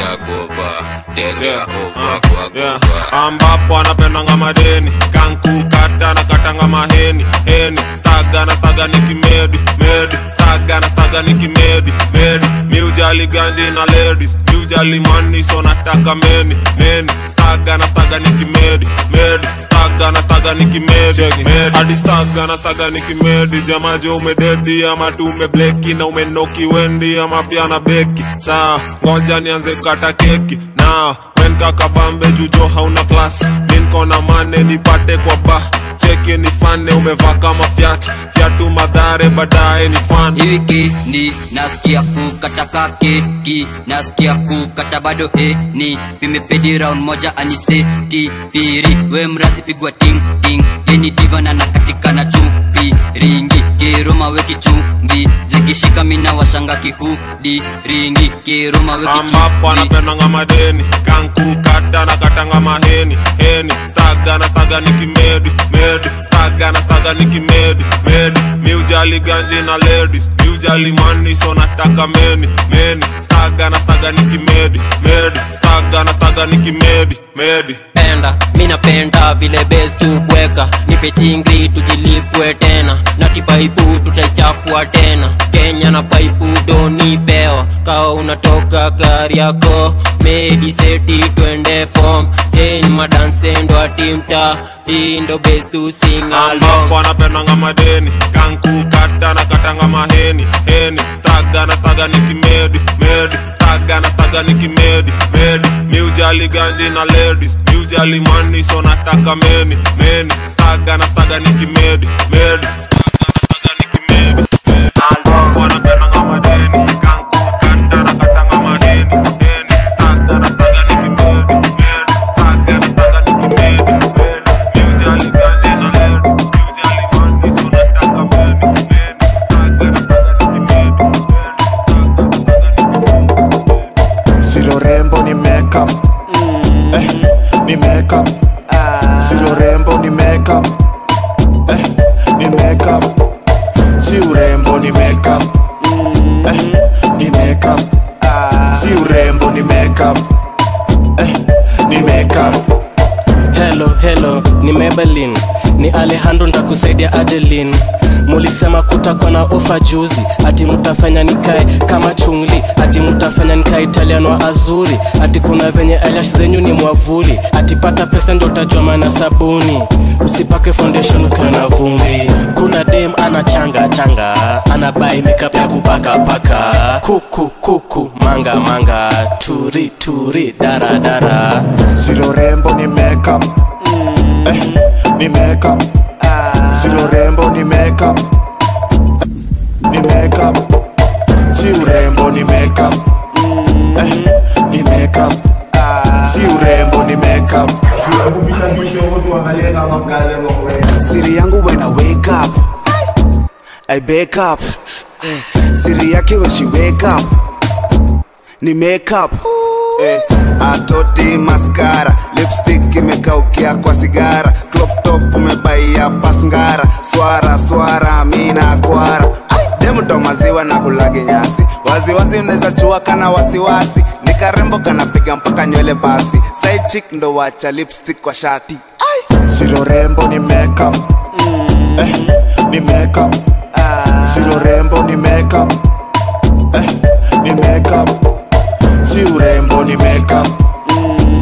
Yeah, ambapo anapendanga madeni kankukata na katanga maheni heni. Staga na staga ni kimedi medi. Staga na staga ni kimedi medi. Miujali ganji na ladies miujali mani so nataka meni meni. Staga na staga ni kimedi medi. Staga na staga ni kimedi medi. Hadi staga na staga ni kimedi jamajo umededi ama tu umebleki na umenoki wendi ama pia na beki. Saa ngoja nianze kukata keki. Na wen kakabambe jujo hauna klas minkona mane nipate kwa ba. Cheki ni fane umevaa kama fyat fyatu madhare baadaye ni fan. Wikendi nasikia kukata kakeki. Nasikia kukata bado he ni vimepedi round moja aniseti piri we mrazi pigwa ting ting. Yeni divana na nakatika na chupi ringi. Kiruma weki chumvi zikishika mina washanga kihudi ringi. Kiruma weki ambapo chumvi anapendanga madeni. Kankukata na katanga maheni heni staga na staga ni kimedi medi. Staga na staga ni kimedi medi. Miujali ganji na ladies miujali mani so nataka meni meni staga na staga ni kimedi medi. Staga na staga ni kimedi medi. Penda mi napenda vile bes tubweka nipe chingri tujilipwe tena. Na kipaipu tutaichafua tena. Kenya na paipu donipewa kawa unatoka gari yako medi seti twende fom chen madansendo atimta hii ndo bes tusingalong ambapo anapendanga madeni kankukata na katanga maheni. Heni staga na staga ni kimedi medi. Staga na staga ni kimedi medi. Miujali ganji na ladies. Miujali mani so nataka meni meni. Staga na staga ni kimedi medi. Staga na staga ni kimedi ni Maybelline, ni Alejandro ntakusaidia Ajelin. Mulisema kutakuwa na ofa juzi, ati mutafanya nikae kama chungli, ati mutafanya nikae Italian wa azuri, ati kuna venye eyelash zenyu ni mwavuli, ati pata pesa ndio utajua maana sabuni, usipake foundation ukiwa na vumbi. Kuna dem ana changa changa, ana buy makeup ya kupaka paka, kuku kuku, manga manga, turi turi, dara dara. Silo rembo ni makeup eh, ni makeup. Silo urembo, ni makeup. Ni makeup. Si urembo ni makeup. Eh, ni makeup. Si urembo ni makeup. Siri yangu when I wake up. I wake up. Siri yake when she wake up. Ni makeup eh, atoti maskara lipstick imekaukia kwa sigara crop top umebaia pasngara swara swara mina kwara. Demto maziwa na kulage nyasi. Waziwazi unaweza chua kana wasiwasi ni karembo kanapiga mpaka nywele basi. Side chick ndo wacha lipstick kwa shati. Zero rembo ni makeup. Eh, ni makeup. Zero rembo ni makeup. Eh, ni makeup. Si urembo ni makeup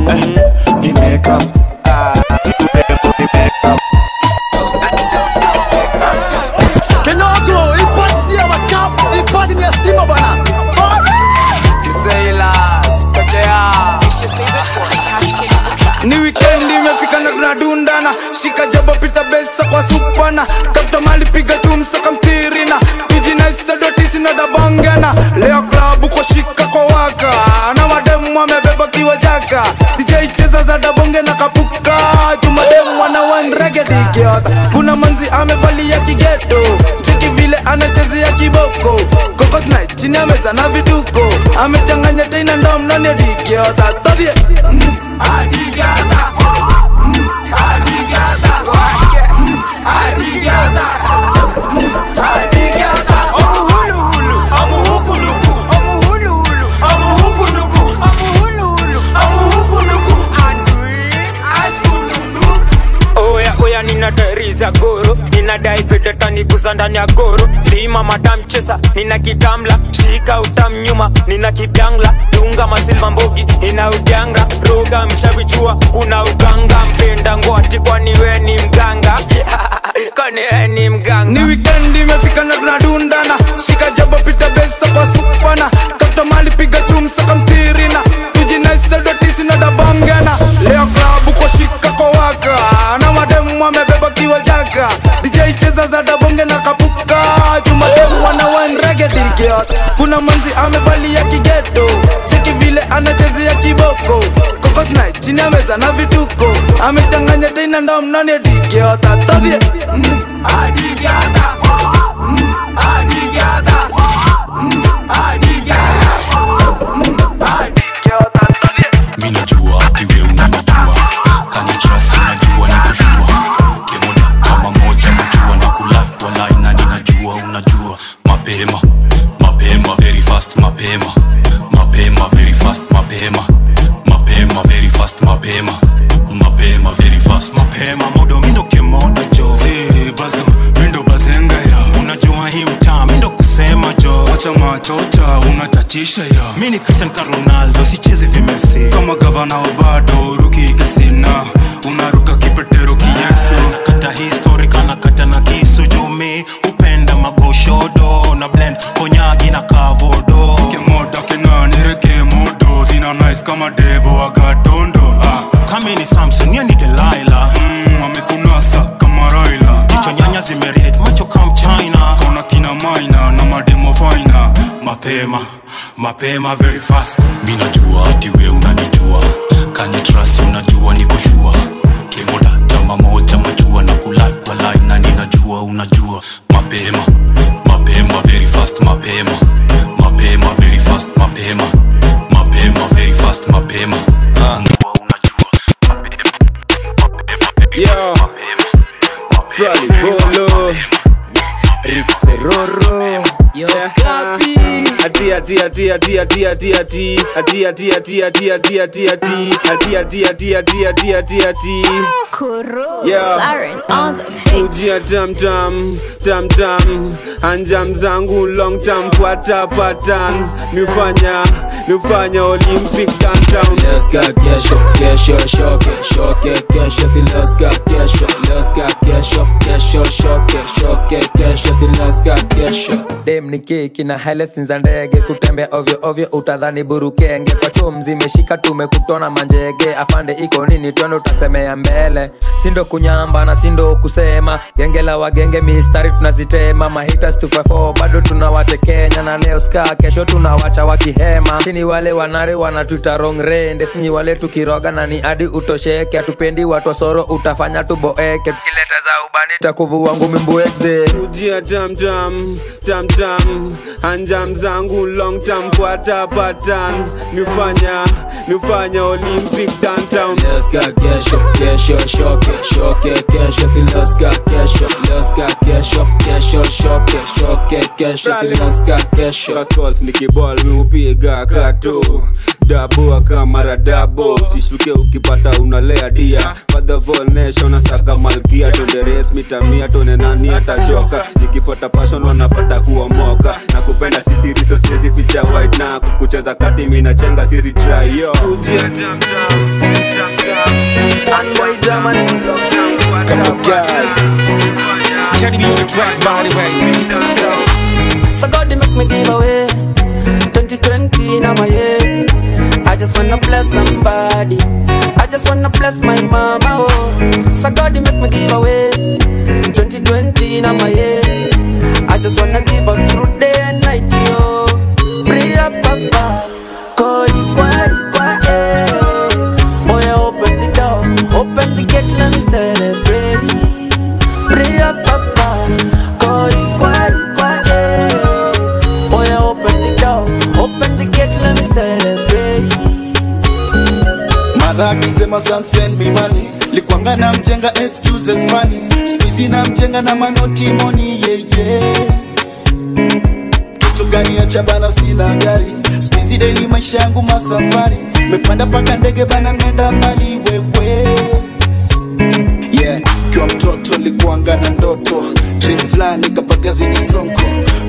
eh, ni make up ni makeup Kenyoto, ipati ya makap, ipati ni ya stima bana. ni wikendi imefika na tunadundana shika jaba pita besa kwa supana tafuta mali piga chumsaka mtirina dabangana leo klabu kwa shika na mademu amebeba kiwa jaka. Dj cheza za dabonge na kapuka. Jumademu wana wanregedigiota kuna manzi amevalia kigeto cheki vile anachezea kiboko. Kokosna chini ameza na vituko amechanganya teina ndomnani digiota todhie detaniguza ndani ya goro. Lima madam chesa nina kitamla. Shika utam nyuma nina kibyangla dunga masilma mbogi ina udyanga roga mchavichua kuna uganga. Mpenda ngwati kwani we ni mganga? Kwani we ni mganga? Ni wikendi imefika na tunadundana. Shika jabo pita besa kwa supana. Kato mali piga chumsa kamtirina tujinaisedotisi na dabangana. Leo Mama amebeba kiwajaka DJ cheza za dabonge na kapuka. Jumateu wana reggae Kuna manzi amevalia kigeto. Cheki vile anachezea kiboko. Kokos chini ameza na vituko. Amechanganya tena ndom nani ya digiota Todie mm. ah, pay my very fast. Me not you out you dia dia dia dia di dia dia dia dia dia dia di dia dia dia dia dia dia di Kuru yeah. Siren on the Ujia dam dam dam dam Anjam zangu long time pata patan Mifanya nifanya olympic downtown Let's go kesho, kesho, shoke, shoke, ke, kesho, si let's go kesho, let's go kesho, kesho, shoke, shoke, ke, kesho, si let's go kesho. dem ni kiki na helesin za ndege. Kutembea ovyo ovyo utadhani burukenge kwa chomzi meshika tume tumekutona manjege. Afande iko nini twende utasemea mbele sindo kunyamba na sindo kusema. Genge la wagenge mistari tunazitema. Mahitas tufafo bado tunawatekenya na leo ska kesho tunawacha wakihema. Sini wale wanare wanatuita wrong rende sini wale tukiroga na ni hadi utosheke. Atupendi watu wasoro utafanya tuboeke tukileta za ubani takuvua ngumi mbuekze ujia jamjam tam tam tam anjam zangu long tam fuata patan nifanya nifanya olympic downtown. Let's go kesho, kesho, sho, kesho ke kesho cash, kesho cash, kesho kesho shoke cash, kesho silaska kesho. Assault nikiball mimi upiga kato dabo akamara dabo sishuke ukipata unalea dia. Fadhavolneshonasaka malkia. Tonderesmitamia tone nani atachoka. Nikifuata pashon wanapata kuomoka na kupenda sisi riso siezi ficha white na kukucheza kati. Minachenga siri trayo yo Boy German Couple girls Teddy be on the track, by the way. So God they make me give away. 2020 in my year I just wanna bless somebody. I just wanna bless my mama oh. So God they make me give away. 2020 in my year I just wanna give up through day and night yo. Pray up papa Koi kwa Open let me celebrate Pray up papa eh. Boy open the door. Open the gate let me celebrate. Madha akisema "Son, send me money. Likwanga na mjenga excuses money squeezy na mjenga na manoti money, yeah, yeah. Kitu gani gari. Squeezy daily maisha yangu masafari mepanda paka ndege bana nenda mbali wewe mtoto likuanga na ndoto. Train fulani kapagazi ni sonko.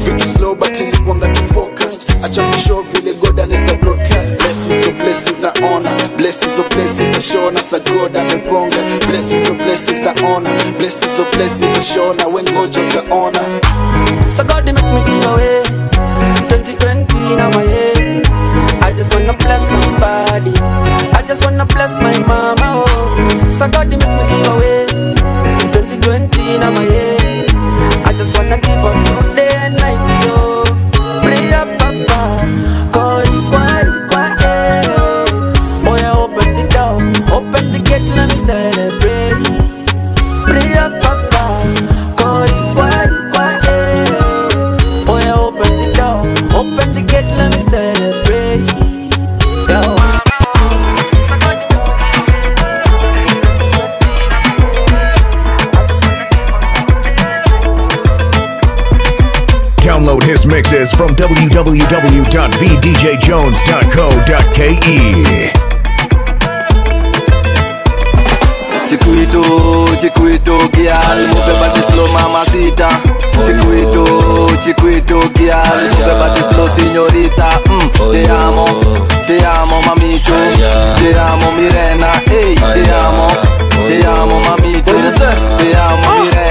Vitu slow but ilikuanga tu focused. Acha kushow vile god anaweza broadcast. Blessings of blessings na honor. Blessings of blessings ashona sa god ameponga. Blessings of blessings na honor. Blessings of blessings ashona wengoja utaona So God, make me give away 2020 in my head. I just wanna bless somebody. I just wanna bless my mama. Oh, so God, make me give www.vdjjones.co.ke. Chiquito, chiquito, girl, move your body slow, mamacita. Chiquito, chiquito, girl, move your body slow, señorita. Mm, te amo, te amo, mamito. Te amo, Mirena. Ey, te amo, te amo, mamito. Te amo, Mirena.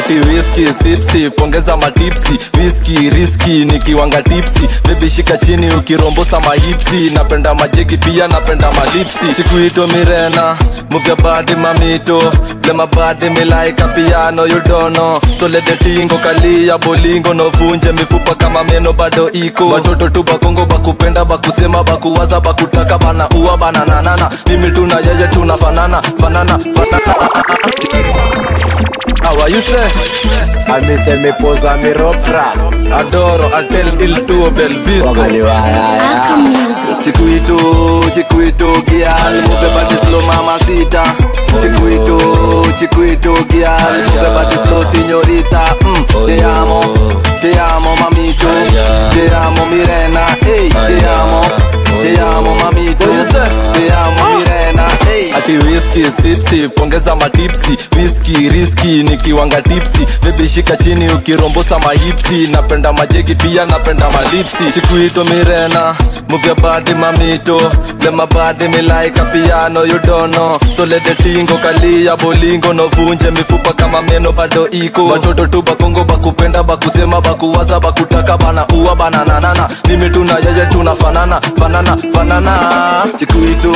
Ati whisky, sipsi pongeza ongeza matipsi. Whisky, risky, nikiwanga tipsi. Baby shika chini ukirombosa mahipsi. Napenda majegi pia napenda malipsi. Chiquito, Mirena. Move your body, mamito. Play my body, me like a piano, you don't know. So let the tingo kalia bolingo no vunje mifupa kama meno bado iko. Watoto tu bakongo bakupenda bakusema bakuwaza bakutaka bana uwa bana nanana. Mimi tuna yeye tunafanana fanana fanana. How are you say? Amise mipoza miropra Adoro atel il tuo bel viso. Chiquito, chiquito, girl Move your body slow, mamacita Chiquito, chiquito, girl Move your body slow, signorita. Mm, Te amo, te amo, mamito. Te amo, Mirena. Ey, te amo, te amo, mamito. Te. Amo, Mirena. Ey. Ati whisky, sipsi pongeza matipsi Whisky, riski nikiwanga tipsi Baby shika chini ukirombosa mahipsi Napenda majegi pia napenda malipsi Chiquito Mirena, move your body mamito Play my body me like a piano you don't know. So let the tingo kalia bolingo no vunje mifupa kama meno bado iko. Watoto tu bakongo bakupenda bakusema bakuwaza bakutaka bana uwa bana nanana Mimi tuna yeye tunafanana fanana fanana. Chikuito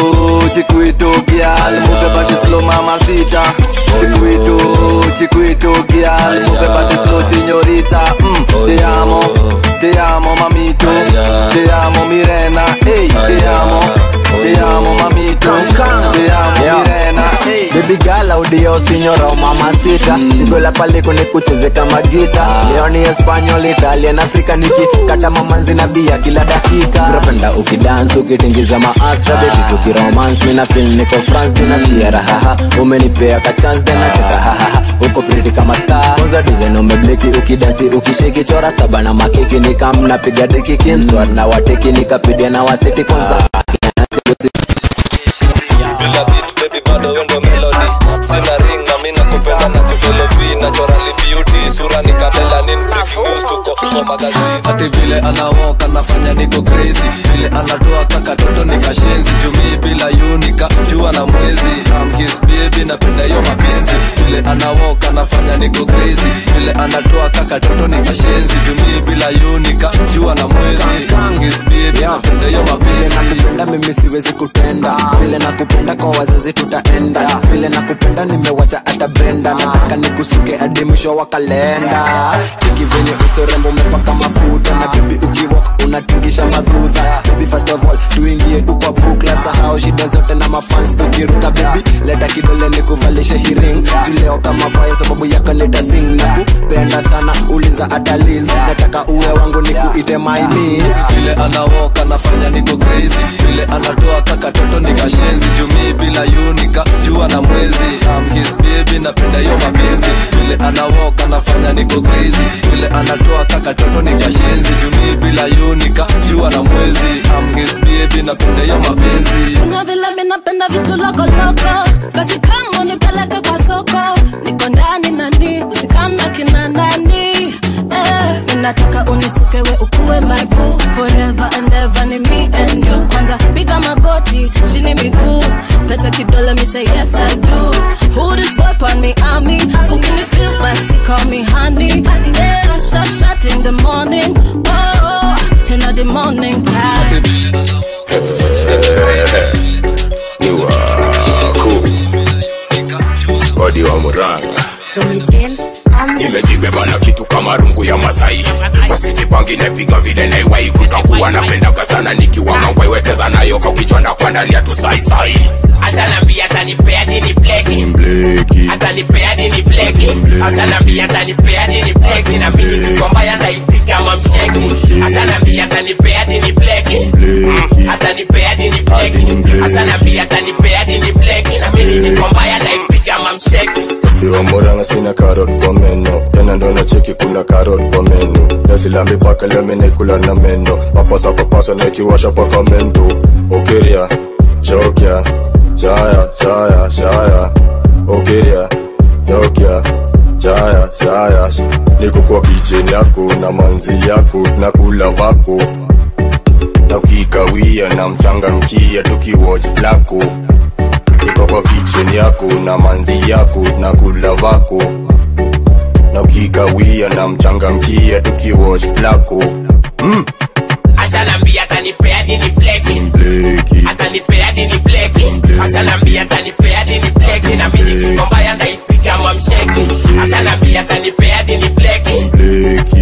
chiquito girl Move your body slow mamacita Chiquito, chiquito girl Move your body slow signorita. Mm, Te amo, te amo mamito Te amo Mirena Ey, girl audio signoro mamacita Chigola pale kune kucheze kama gita Leo ni Espanyol, Italian, Afrika niki Kata mamanzi na bia kila dakika Unapenda ukidance ukitingiza maastra Baby tukiromance mina feel niko France Tunasikia rahaha Umenipea ka chance then nacheka hahaha Uko pretty kama star Kwanza design umebliki ukidansi ukishiki Chora saba na makiki nikam napiga deki Kimswat na wateki nikapidia na wasiti kwanza bila beat baby bado wendo naturally beauty sura ni tuko kwa ati vile anawoka nafanya niko crazy. Vile anatoa kaka toto nikashenzi jumii bila unika jua na mwezi. I'm his baby napenda hiyo mapenzi. Vile anawoka nafanya niko crazy. Vile anatoa kaka toto nikashenzi jumii bila yunika jua na mwezi. Napenda hiyo mapenzi. Nakupenda mimi siwezi kutenda. Vile nakupenda kwa wazazi tutaenda. Vile nakupenda nimewacha hata brenda. Nataka nikusuke hadi mwisho wa kalenda. Cheki venye usorembo umepaka mafuta. Na bibi ukiwak unatingisha madhudha. Baby first of all tuingie tu kwa bukla sahau shida zote na mafans tukiruka. Baby leta kidole nikuvalishe hiring juleo kama baya sababu yako nitasing na kupenda sana uliza ataliz nataka uwe wangu nikuite my miss. Vile anawoka nafanya niko crazy. Vile anatoa kaka toto nikashenzi jumii bila unika jua na mwezi. I'm his baby napenda hiyo mapenzi. Vile anawoka nafanya niko crazy. Vile anatoa kaka toto nikashenzi jumii bila unika jua na mwezi. I'm his baby napenda hiyo mapenzi. Kuna vile mi napenda vitu lokoloko basi kama unipeleke kwa soko niko ndani nani? Eh, Usikamna kinani nataka unisukewe ukuwe my forever and ever ni me and you. Kwanza piga magoti chini miguu. Pete kidole me yes I do. Who this boy pan me army ukini feel basi call me honey? Yeah shot shot in the morning. Oh in the morning time wadi wa muranga nimejibeba na kitu kama rungu ya masai. Wasijipangi napiga vile naiwai kutakuwa napendaga sana nikiwa mangwaiwecheza nayo kwa kichwa na kuandalia tu saisai ashanambia atanipea dini bleki atanipea dini bleki ashanambia atanipea dini bleki na mimi nikikwambaya ndaipiga mamsheki ashanambia atanipea dini bleki atanipea dini bleki ashanambia atanipea dini bleki na mimi nikikwambaya ndaipiga mamsheki ndiwa moranga sina karot kwa meno. Tena ndo nacheki kuna karot kwa meno. Nazilambi paka leo minaikula na meno. Mapasa papasa naikiwasha paka mendo okeria chokya chaya chaya chaya Okiria, chokya chaya chaya niko kwa kicheni yako na manzi yako na kula vako na ukikawia na mchanga mkia tukiwatch flako niko kwa kicheni yako na manzi yako na kula vako na ukikawia na mchanga mkia tukiwatch flako mm. Ashanambia atanipea dini bleki atanipea dini bleki ashanambia atanipea dini bleki na mimi nikikwambaya ndaipiga mamsheki ashanambia atanipea dini bleki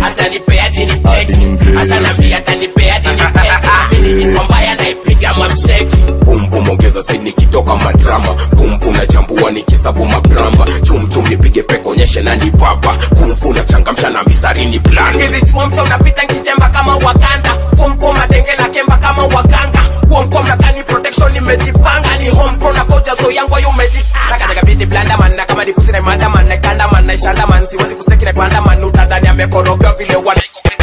atanipea dini bleki ashanambia atanipea dini bleki na mimi nikikwambaya ndaipiga mamsheki Pum ongeza speed nikitoka madrama. Pumpum na chambua nikisabu magramba chumchum nipige peko onyeshe nani papa kumfu na changamsha na mistari ni plan. Hizi chuo mto unapita nkichemba kama wakanda fomfom madenge na kemba kama waganga. Kuomkom na protection nimejipanga. Ni homegrown na koja zo yangu ayo umejipanga katika bidi blanda man na kama ni pusi na imanda man na kanda man na ishanda man. Siwezi kuseki na panda man. Utadhani amekorogewa vile wanaikokeka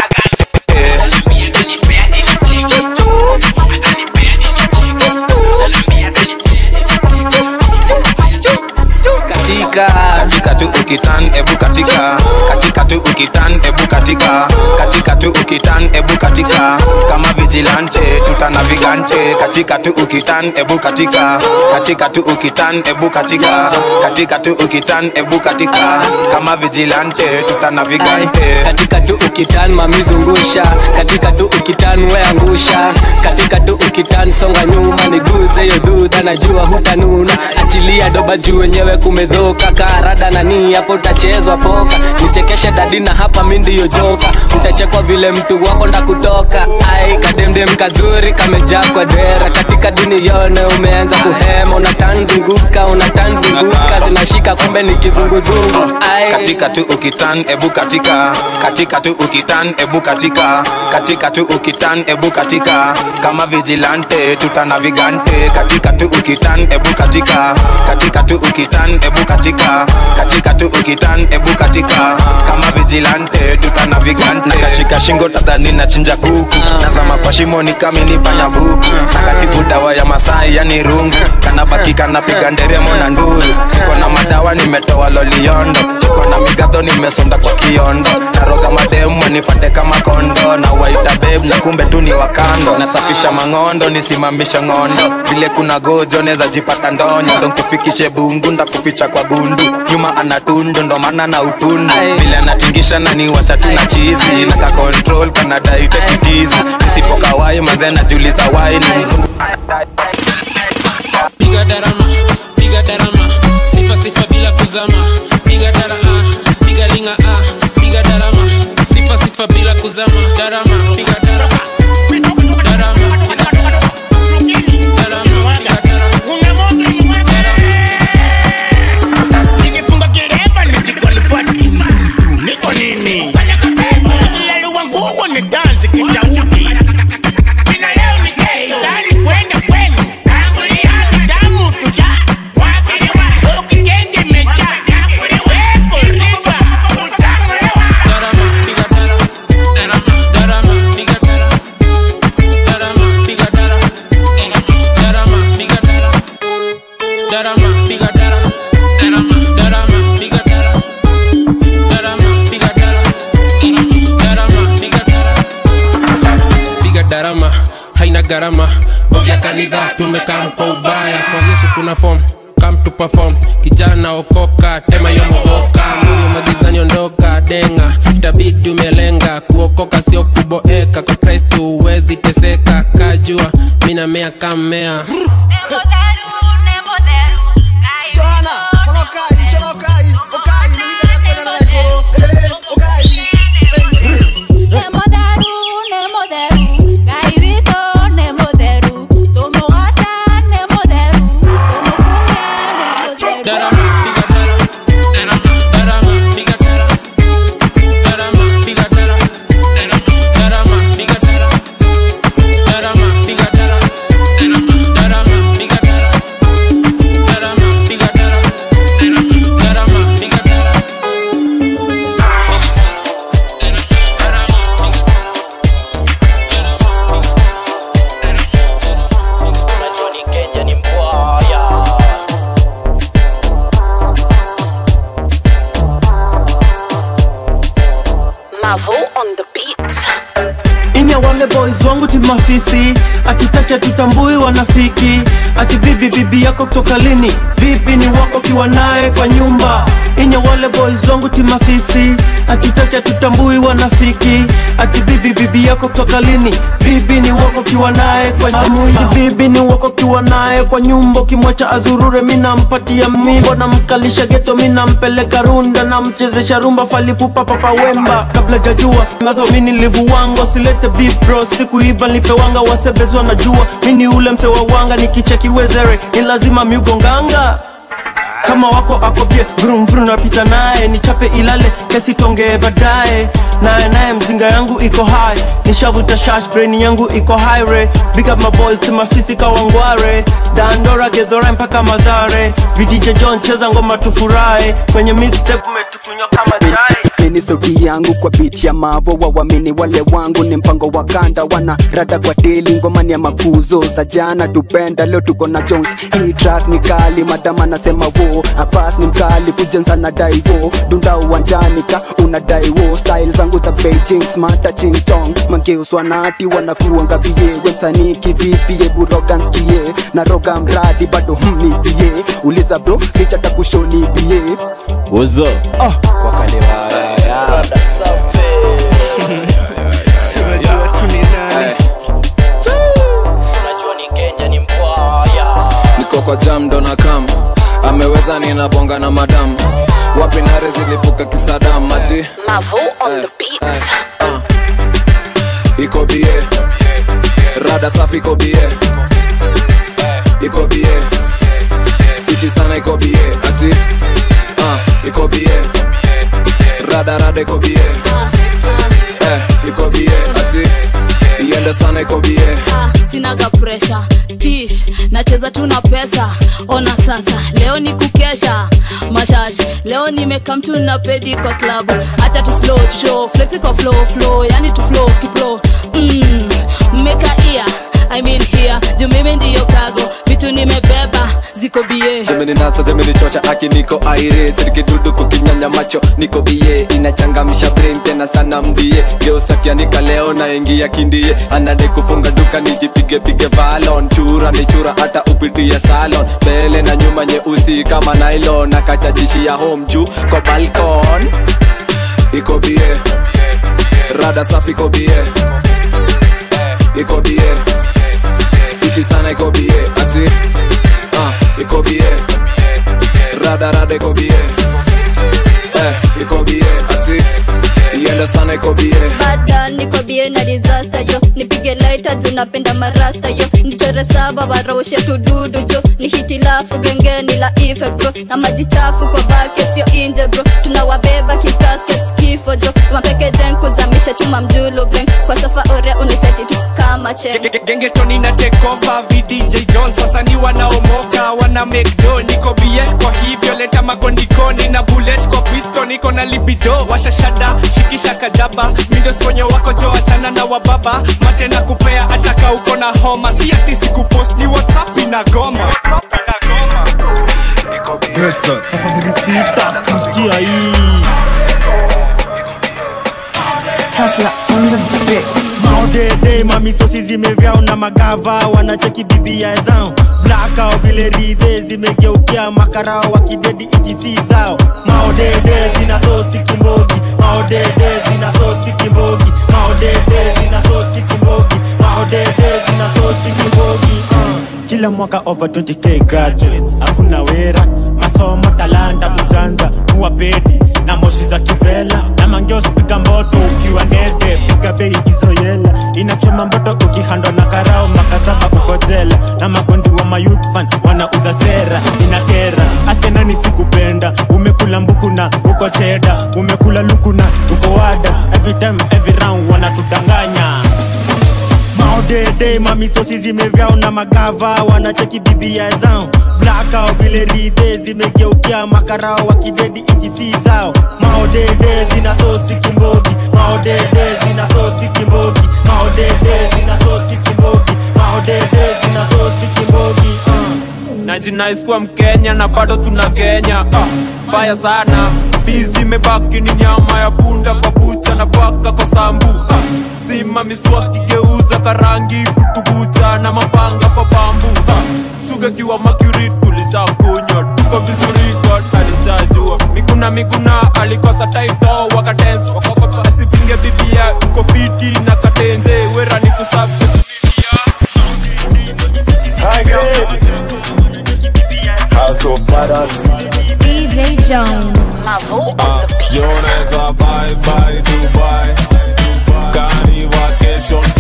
tu ukitan ebu katika. Katika tu ukitan ebu katika. Katika tu ukitan ebu katika. Kama vigilante tutana vigante katika tu ukitan ebu katika. Katika tu ukitan ebu katika. Katika tu ukitan ebu katika. Kama vigilante tutana vigante katika tu ukitan mamizungusha katika tu ukitan weangusha katika tu ukitan songa nyuma niguze yo dhudha najua hutanuna. Achilia doba juu wenyewe kumedhoka karada nani hapo utachezwa poka nichekeshe dadina hapa mi ndiyo joka utachekwa vile mtu wako nda kutoka ai kademdem kazuri kamejaa kwa dera. Katika dini yone umeanza kuhema. Unatanzunguka unatanzunguka. Zinashika kumbe ni kizunguzungu. Ai. Katika tu ukitan ebu katika. Katika tu ukitan ebu katika. Katika tu ukitan ebu katika. Kama vigilante tutana vigante katika tu ukitan ebu katika. Katika tu ukitan ebu katika. Katika tu ukitan ebu katika. Kama vigilante duka na vigante kashika shingo tadhani na chinja kuku. Nazama kwa shimo ni kami ni panya buku takatibu dawa ya masai yani rungu. Kanabaki kanapiga nderemo na nduru. Kona madawa nimetoa loliondo. Kona migadho nimesonda kwa kiondo naroga mademu wanifate kama kondo. Na waita beb na kumbe tu ni wakando nasafisha mang'ondo nisimamisha ng'ondo. Vile kuna gojo neza jipata ndonyo. Ndo nkufikishe bungu ndakuficha kwa gundu. Nyuma anatundu ndo maana na utundu. Vile anatingisha na ni wacha na chizi. Na ka control kana daite kitizi nisipokawai manze najuliza wai ni mzungu. Piga darama piga darama. Sifa sifa bila kuzama. Piga darama piga linga ah bila kuzama darama piga darama gharama. Bovya kanisa tumekaa kwa ubaya. Kwa yesu kuna form come to perform. Kijana okoka tema yo moboka. Mungu magizani ondoka denga. Itabidi umelenga kuokoka sio kuboeka. Kwa kristo uwezi teseka kajua. Mina minamea kammea wangu timafisi akitaki atutambui wanafiki ati bibi bibi yako kutoka lini? Vipi ni wako kiwa naye kwa nyumba? Inye wale boys wangu timafisi akitaki atutambui wanafiki ati bibi bibi yako kutoka lini? Bibi ni wako kiwa naye kwa nyumba? Bibi ni wako kiwa naye kwa nyumba kimwacha azurure mi nampatia mimbo na mkalisha geto mina nampeleka runda namchezesha rumba falipupa papa wemba. Kabla jajua madhomini livuwango silete beef bro sikuiba nipewanga wasebezi wanajua. Mini ule mse wa wanga nikichekiwezere ni lazima miugonganga kama wako akopie vrum vrum napita naye. Nichape ilale kesi tongee baadaye. Naye naye mzinga yangu iko high. Nishavuta shash brain yangu iko high re. Big up my boys to mafisi kawangware dandora gedhora mpaka madhare. Vidije john cheza ngoma tufurahi. Kwenye mixtape umetukunywa kama chai mini sauti yangu kwa beat ya mavo wawamini wale wangu ni mpango wa kanda. Wana rada kwa deli ngomani ya makuzo sajana tupenda leo tuko na jones. Hii track ni kali madama nasema wo apas ni mkali kujenza na daivo dunda uwanjani ka unadai wo style zangu za beijing smata chingtong mangeuswa nati wanakuanga bie wemsanii kivipi eburoganskie na roga mradi bado mnipie. Uliza bro richa kushonipie What's up? ah. Kwa jam dona kam ameweza ninabonga na madam wapi nare zilipuka kisadam ikobie on the beat. iko bie. Rada safi iko bie. Iko bie. Fiti sana iko bie. Ati uh, iko bie. Rada rada iko bie. Eh, iko bie. Ati iende sana iko bie. Sinaga presha tish nacheza tu na pesa. Ona sasa leo ni kukesha. Mashash leo nimeka mtu na pedi kwa klabu hacha tu slow tushow flexi kwa flow flow. Yani tu flow kiplo mm, mmeka ia I mean here juu mimi ndiyo kago vitu nimebeba ziko bie demeninasa demenichocha aki niko aire. Sirikidudu kukinyanya macho niko bie inachangamsha brain tena sana mbie geusakianika leo ya kindie. Anade kufunga duka nijipige pige valon. Chura ni chura hata upitie salon. Mbele na nyuma nyeusi kama nylon. Akachajishia home juu kwa balkon. Iko bie rada safi iko bie iko bie sana iko bie ati ah, iko bie rada rada iko bie eh, iko bie ati ienda sana iko bie bada niko bie na disaster yo. Nipige lighter juu napenda marasta yo. Nichore saba waraushe tududu jo. Ni hitilafu gengeni la ife bro. Na maji chafu kwa bake sio inje bro. Tunawabeba kikasket kifo jo. Mapeke jen kuzamisha chuma mjulu kwa safa ore uniseti tu kama chen gengetoni na tekova vdj jones wasanii wanaomoka wana make do niko BL kwa hivyo leta magondikoni na bullet kwa pisto niko na libido washashada shikisha kajaba. Mindo sponye wako jo achana na wababa. Mate na kupea ataka uko na homa. Si ati sikupost ni whatsapp ina goma Pesa, tafadhali sita, hii. Tesla on the beat. Maudede day mamisosi zimevyao na magava wanacheki bibia zao. Blakao vile ridhe zimegeukia makarao wakidedi ichisi zao. Maodede zina sosi kimbogi. Maodede zina sosi kimbogi. Maodede zina sosi kimbogi. Maodede zina sosi kimbogi. Uh. kila mwaka over 20k graduates. Hakuna wera. Masomo talanta kujanja kuwa pedi na moshi za kivela. Na mangeo piga mboto ukiwa nede pika bei izoyela inachoma mboto ukihandwa na karao makasaba ukojela na magondi wa mayutfan wana wanauza sera inakera. Achena nisikupenda umekula mbuku na uko cheda. Umekula luku na uko wada. Every time every round wanatudanganya maodede mamisosi zimevyao na magava wanacheki bibia zao. Blakao vile ride zimegeukia makarao wakidedi ichisi zao. Maodede zina sosi kimbogi. Maodede zina sosi kimbogi. Maodede zina sosi kimbogi. Maodede zina sosi kimbogi uh. najinais kuwa mkenya na bado tuna kenya baya mbaya sana. Bizi mebaki ni nyama ya punda kwa bucha na paka kwa sambu Ah, sima miswaki geuza karangi kutubucha na mapanga kwa bambu. Suga kiwa makuri tulishakunywa tuko vizuri god alishajua. Mikuna mikuna alikosa taito wakadens wakokopa asipinge bibia uko fiti na katenze wera ni kusabsha. House of. DJ Jones. Ah, Joneza bye bye Dubai. Kani vacation kesho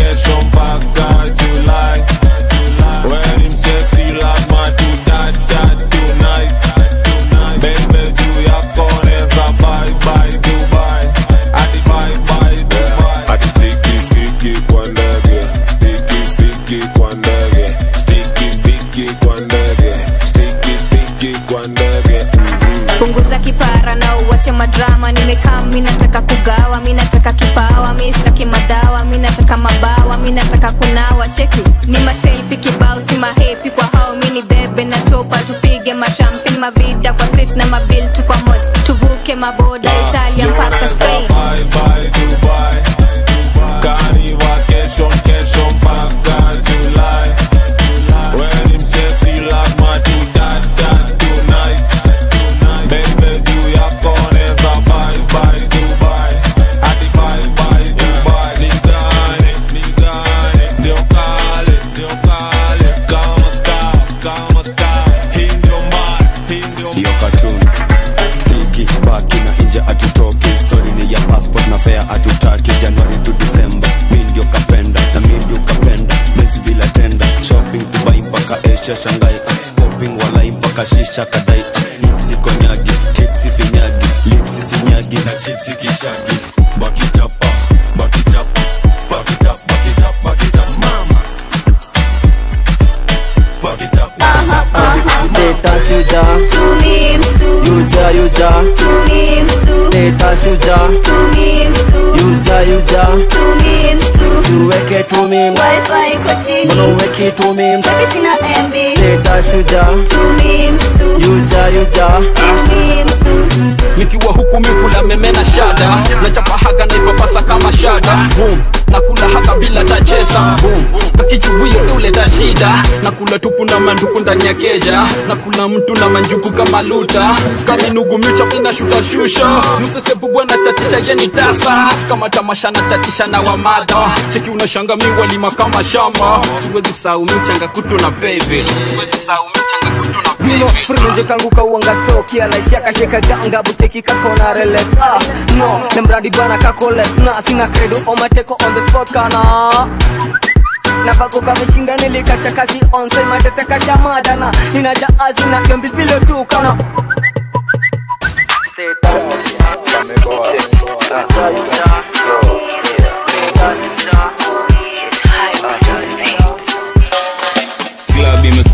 madrama nimekaa mi nataka kugawa mi nataka kipawa mi sitaki madawa mi nataka mabawa mi nataka kunawa. Cheki ni maselfi kibao si mahepi kwa hao mi ni bebe na chopa tupige mashampin mavida kwa street na mabil tu kwa mod tuvuke maboda italia mpaka spain nakula tupu na manduku ndani ya keja. Nakula mtu na manjuku kama luta. Kaminugumicha mina shutashusha msesebubwa na chatisha yeni tasa. Kama tamasha na chatisha na wamada cheki unashanga miwalima kama shamba. Siwezi saumi changa kutu na baby. Mino na furunje kangu kauanga soki. Alaisha kasheka ganga buteki kakona reles ah no nemradi bana kakole na sina credo omateko on the spot kana na bako kameshinda nilikacha kazi onse matete kashamadana ninaja azina yombis bilo tu kana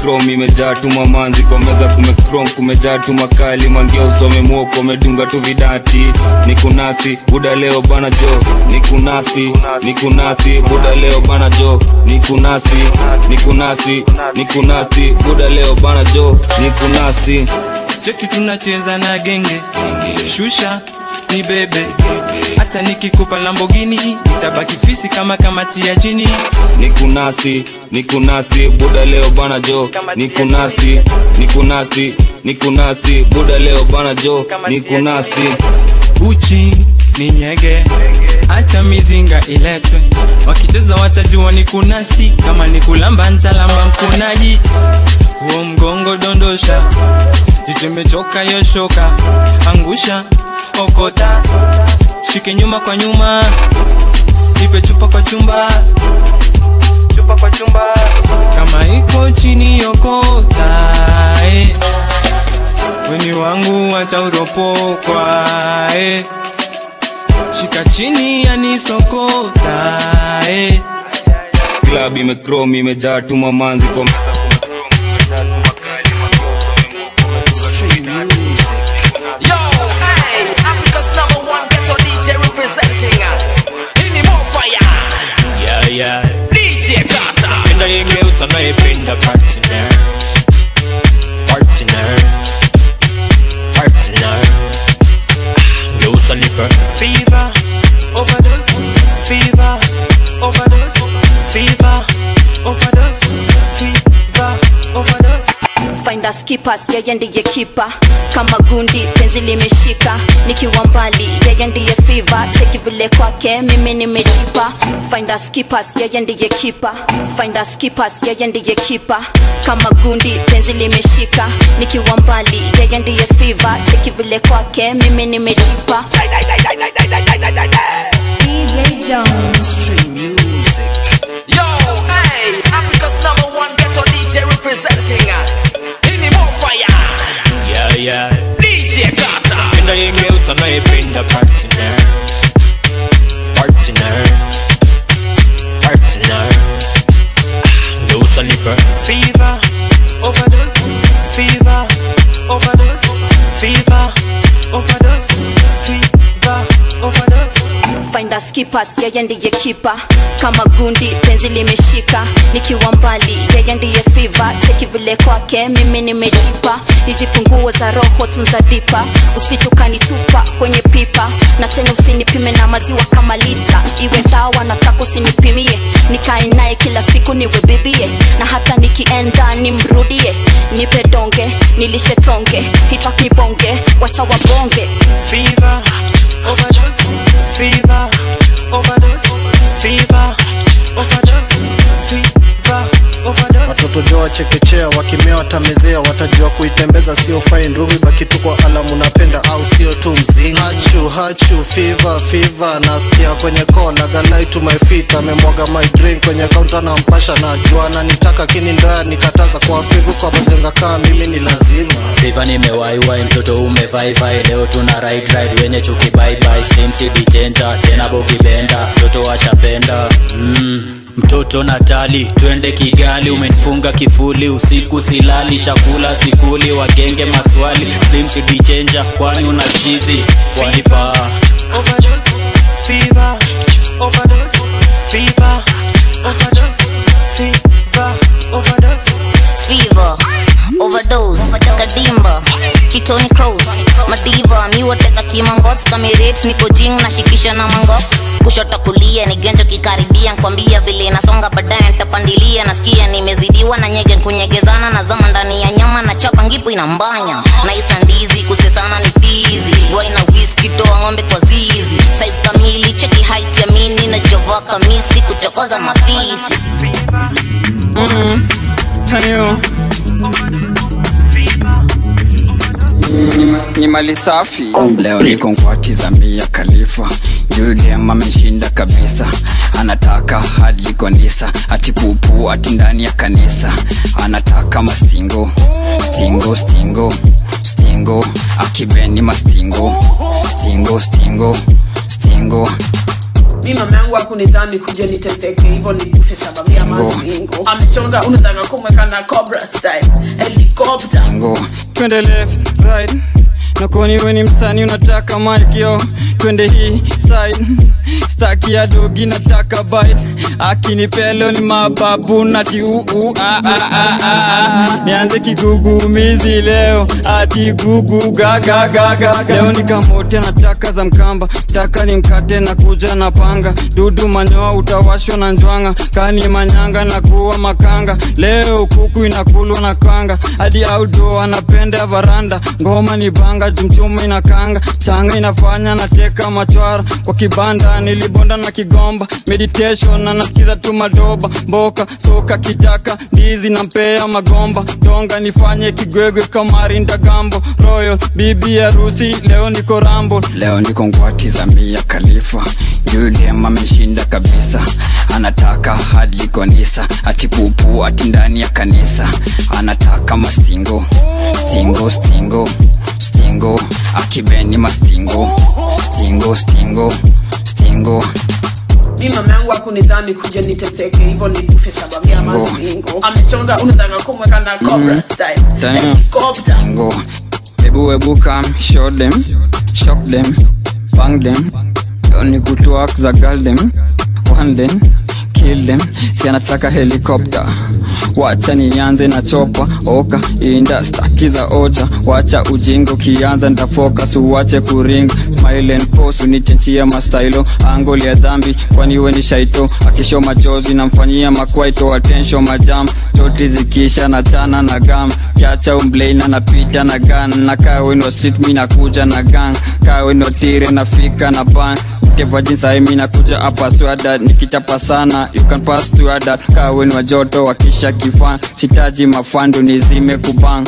imekrom imejaa tu mamanzi kwa meza kumechrome kumejaa tu makali. Mangia usome mwoko umedunga tu vidati. Ni kunasi buda leo bana jo. Nikunasi nikunasi ni kunasi buda leo bana jo. Nikunasi nikunasi nikunasi ni kunasi buda leo bana jo. Nikunasi cheki tunacheza na genge. Shusha ni bebe. Hata nikikupa lambogini itabaki fisi kama kamati ya chini. Nikunasti nikunasti buda leo bana jo. Nikunasti nikunasti nikunasti buda leo bana jo. Nikunasti uchi ni nyege acha mizinga iletwe. Wakicheza watajua ni kunasti kama ni kulamba ntalamba mkunaji. Huo mgongo dondosha jitembechoka yoshoka angusha okota shike nyuma kwa nyuma ipe chupa kwa chumba chupa kwa chumba kama iko chini yokota eh. weni wangu watauropokwa eh. shika chini yanisokota eh. Klabu imekrom imejaa tuma manzi kwa Kata. Penda yengeusa naipenda partner Partner Partner Geusa nipe Fever. Overdose. Fever. Overdose Find skippers, keepers, yeye ndiye kipa kama gundi penzi limeshika. Nikiwa mbali yeye ndiye fiva cheki vile kwake mimi nimejipa. Find us skippers, yeye ndiye kipa Find us skippers, yeye ndiye kipa kama gundi penzi limeshika. Nikiwa mbali yeye ndiye fiva cheki vile kwake mimi nimejipa. DJ Jones. Stream music. Yo, hey, Africa's number one ghetto DJ representing. Ini more fire. Yeah, yeah. DJ Kata. Penda yengeusa naipenda partner Partner Partner Geusa nipe Fever Overdose Fever Overdose Fever Overdose Fever Overdose Find skippers yeye ndiye kipa kama gundi penzi limeshika. Nikiwa mbali yeye ndiye fiva cheki vile kwake mimi nimejipa. Hizi funguo za roho tunza dipa usichokanitupa kwenye pipa. Na tena usinipime na maziwa kama lita. Iwe dawa nataka usinipimie. Nikae naye kila siku niwe bibie. Na hata nikienda nimrudie. Nipe donge nilishe tonge. Hitak wacha wabonge. Fever Overdose. Fever. Overdose. Fever. Overdose Jo wachekechea wakimea watamezea watajua kuitembeza sio fine rumi baki tu kwa alamu napenda au sio tu mzinga hachu hachu fiva fiva nasikia kwenye kona galai to my feet amemwaga my drink kwenye kaunta na mpasha na jua ananitaka kini ndoya nikataza kwa fivu kwa mazenga kaa mimi ni lazima fiva nimewaiwai mtoto umevaivai leo tuna ride ride wenye chuki bye bye slim cd tena bogi benda mtoto ashapenda mm. Mtoto natali twende kigali umenifunga kifuli usiku silali chakula sikuli wagenge maswali slim cd changer kwani una chizi waipa Overdose, fever, overdose, fever, overdose, fever, overdose. fever. Overdose. Kadimba kitoni cross madiva miwateka kimangots kamiret niko jing nashikisha na mangox kushoto kulia ni genjo kikaribia nkwambia vile inasonga baadaye ntapandilia nasikia nimezidiwa na nyege kunyegezana na zama ndani ya nyama na chapa ngipo inambanya. Na isandizi kusesana ni tizi. Waina toa ng'ombe kwa zizi. Size kamili cheki height ya mini na jova kamisi kuchokoza mafisi. Mm, tayo. Ni mali safi. Leo niko ngwati za mia khalifa juliam ameshinda kabisa. Anataka hadi kanisa. Ati pupu ati ndani ya kanisa. Anataka mastingo. Stingo stingo. Stingo. Akibeni mastingo. Stingo stingo. Stingo mi mama yangu akunidhani kuja niteseke hivyo nikufe sababu ya mazingo. Amechonga unataka kumweka na cobra style. Helicopter. Twende left right. Nakoni weni msani unataka maikio twende hii side. Staki ya dogi nataka bite. Akinipelo ni mababu nati uu ah, ah, ah, ah, nianze kigugumizi leo ati gugu gaga gaga leo nikamote nataka za mkamba. Taka ni mkate na kuja na panga dudu manyoa utawashwa na njwanga kani manyanga na kuwa makanga. Leo kuku inakulwa na kanga hadi audo anapenda varanda. Ngoma ni banga jumchuma inakanga changa inafanya nateka machwara. Kwa kibanda nilibonda na kigomba meditation na nasikiza tu madoba. Mboka soka kitaka ndizi na mpea magomba. Donga nifanye kigwegwe kamarinda gambo. Royal bibi harusi leo niko rambo leo niko ngwati za mia khalifa yudem ameshinda kabisa. Anataka hadi kanisa atipupu ati ndani ya kanisa. Anataka mastingo stingo stingo stingo. Akibeni mastingo stingo stingo stingo. Mi mama yangu akunizani kuja niteseke hivyo nikufe sababu ya mastingo. Amechonga unataka kumweka na cobra style. Helicopter. Stingo. Ebu ebu come, show them, shock them, bang them. Need good work za girl one them, kill them. Si anataka helikopta Wacha nianze na chopa oka inda staki za oja wacha ujingo kianza ntafokas uwache kuring smile and pose unichenchia mastailo angoli ya dhambi kwani we ni shaito? Akisho machozi namfanyia makwaito attention majam. Choti zikisha na chana na gam. Kiacha umbleina napita na gan na kaweno street mi nakuja na gang. Kaweno tire nafika na ban kevajinsae na nakuja apaswada nikichapa sana you can pass to ada kaweno joto wakisha kifan sitaji mafandu nizime kubang.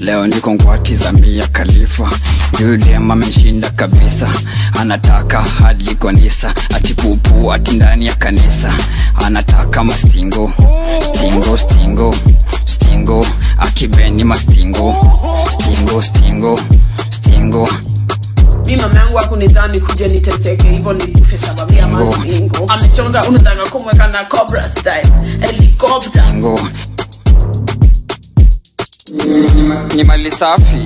Leo niko ngwati za mia kalifa yudem ameshinda kabisa. Anataka hadi konisa atipupu ati ndani ya kanisa. Anataka mastingo. Stingo stingo. Stingo. Akibeni mastingo. Stingo stingo. Stingo mi mama yangu akunizani kuja niteseke hivyo nikufe sababu ya mazingo. Amechonga unataka kumweka na cobra style helicopter. Stingo ni mali safi